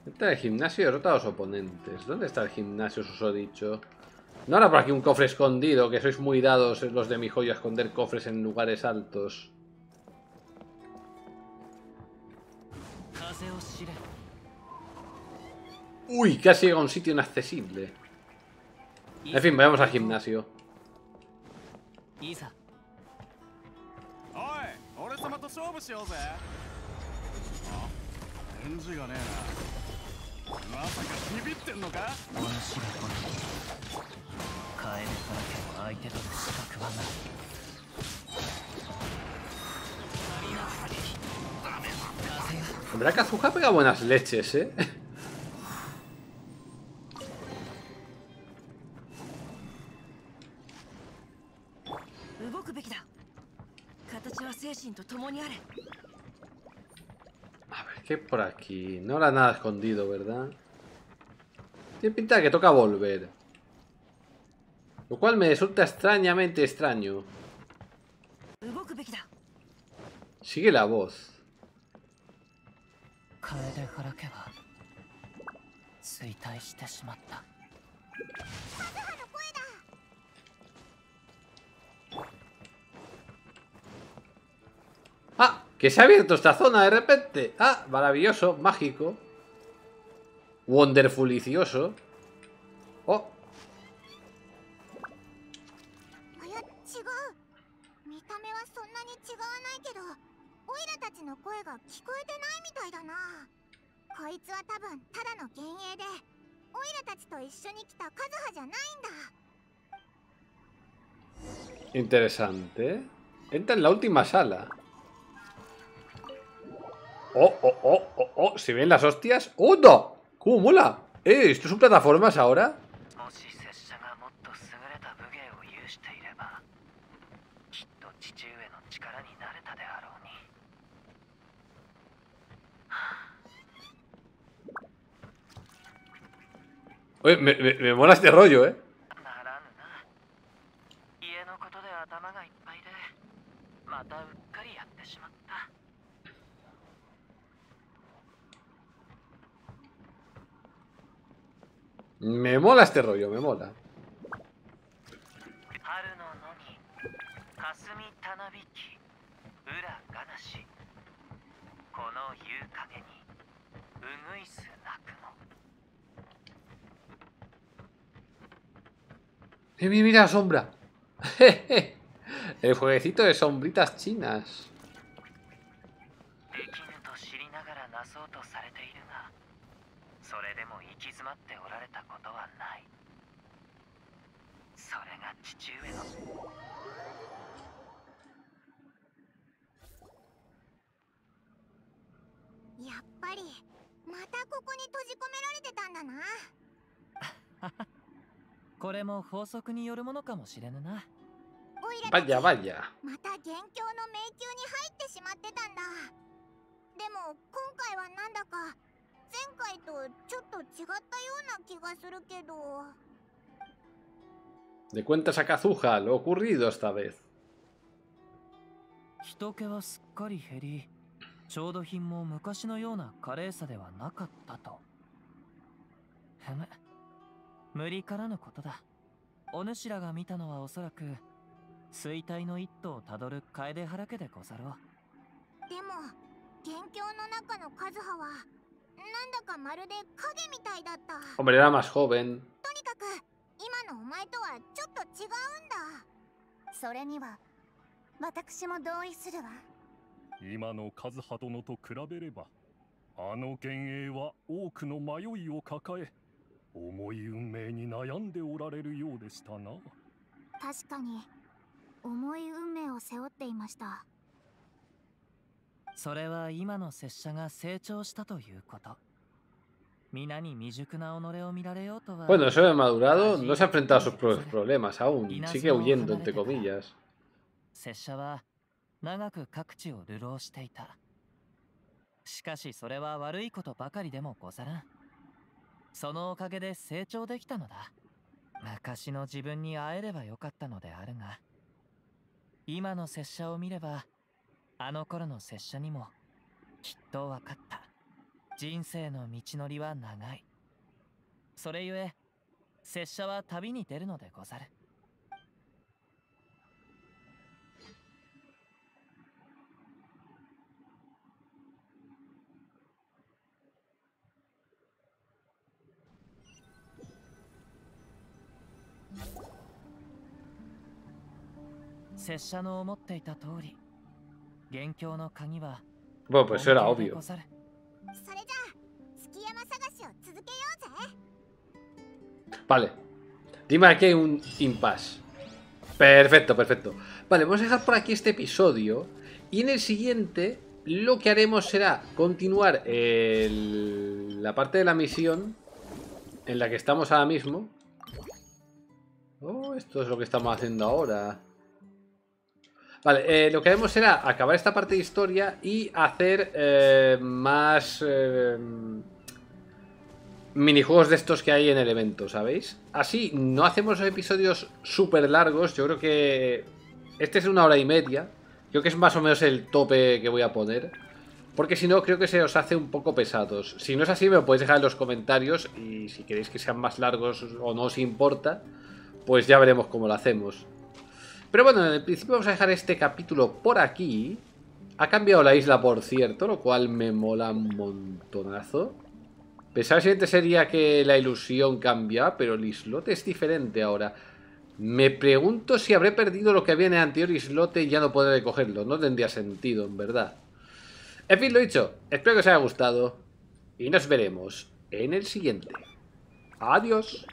A: Entra el gimnasio y derrota a los oponentes. ¿Dónde está el gimnasio, os he dicho? No habrá por aquí un cofre escondido, que sois muy dados los de mi joyo a esconder cofres en lugares altos. Uy, casi llega a un sitio inaccesible. En fin, vayamos al gimnasio.
I: まさかビビってんのか
E: お主がこの楓原家を相手とする資格はない
A: En verdad, Kazuha pega buenas leches, ¿eh? que por aquí. No habrá nada escondido, ¿verdad? Tiene pinta de que toca volver. Lo cual me resulta extrañamente extraño. Sigue la voz. Que se ha abierto esta zona de repente. Ah, maravilloso, mágico. Wonderfulicioso. Oh. Interesante. Entra en la última sala oh, oh, oh, oh, oh. ¿Se ven las hostias? ¡Oh, ¡Cómo mola! ¡Eh! ¿Esto son plataformas ahora? Oye, me, me, me mola este rollo, ¿eh? Me mola este rollo, me mola. Eh, mira, mira la sombra. El jueguecito de sombritas chinas.
E: まっておられたことはない。それが父上の。
G: やっぱりまたここに閉じ込められてたんだな。
E: これも法則によるものかもしれぬな。
G: オイラ.また元凶の迷宮に入ってしまってたんだ。でも今回はなんだか前回とちょっと違ったような気がするけど。
A: Le cuentas a Kazuha lo ocurrido esta vez?
E: 人気はすっかり減り調度品も昔のような華麗さではなかったとふむ無理からぬことだお主らが見たのはおそらく衰退の一途をたどる楓原家でござろう
G: でも元凶の中のカズハはなんだかまるで影みたいだった。
A: Hombre, era más joven.
G: とにかく今のお前とはちょっと違うんだ。それには私も同意するわ。
H: 今のカズハ殿と比べればあの幻影は多くの迷いを抱え重い運命に悩んでおられるようでしたな。
G: 確かに重い運命を背負っていました
E: それは今の拙者が成長したということ。皆に未熟な己を見られようとは
A: Bueno, eso de madurado no se ha enfrentado a sus propios problemas aún. Sigue huyendo, entre comillas.
E: 拙者は長く各地を流浪していたしかしそれは悪い。ことばかりでもござらんそのおかげで成長できたのだ昔の自分に会えればよかったのであるが今の拙者を見ればあの頃の拙者にもきっと分かった。人生の道のりは長い。それゆえ拙者は旅に出るのでござる。拙者の思っていた通り
A: Bueno, pues era obvio. Vale. Dime aquí hay un impasse. Perfecto, perfecto. Vale, vamos a dejar por aquí este episodio. Y en el siguiente lo que haremos será continuar el, la parte de la misión en la que estamos ahora mismo. Oh, esto es lo que estamos haciendo ahora. Vale, eh, lo que haremos será acabar esta parte de historia y hacer eh, más... eh, minijuegos de estos que hay en el evento, ¿sabéis? Así no hacemos episodios súper largos, yo creo que este es una hora y media, creo que es más o menos el tope que voy a poner, porque si no creo que se os hace un poco pesados. Si no es así me lo podéis dejar en los comentarios y si queréis que sean más largos o no os importa, pues ya veremos cómo lo hacemos. Pero bueno, en el principio vamos a dejar este capítulo por aquí. Ha cambiado la isla, por cierto, lo cual me mola un montonazo. Pensaba siguiente sería que la ilusión cambia, pero el islote es diferente ahora. Me pregunto si habré perdido lo que había en el anterior islote y ya no podré recogerlo. No tendría sentido, en verdad. En fin, lo dicho. Espero que os haya gustado. Y nos veremos en el siguiente. Adiós.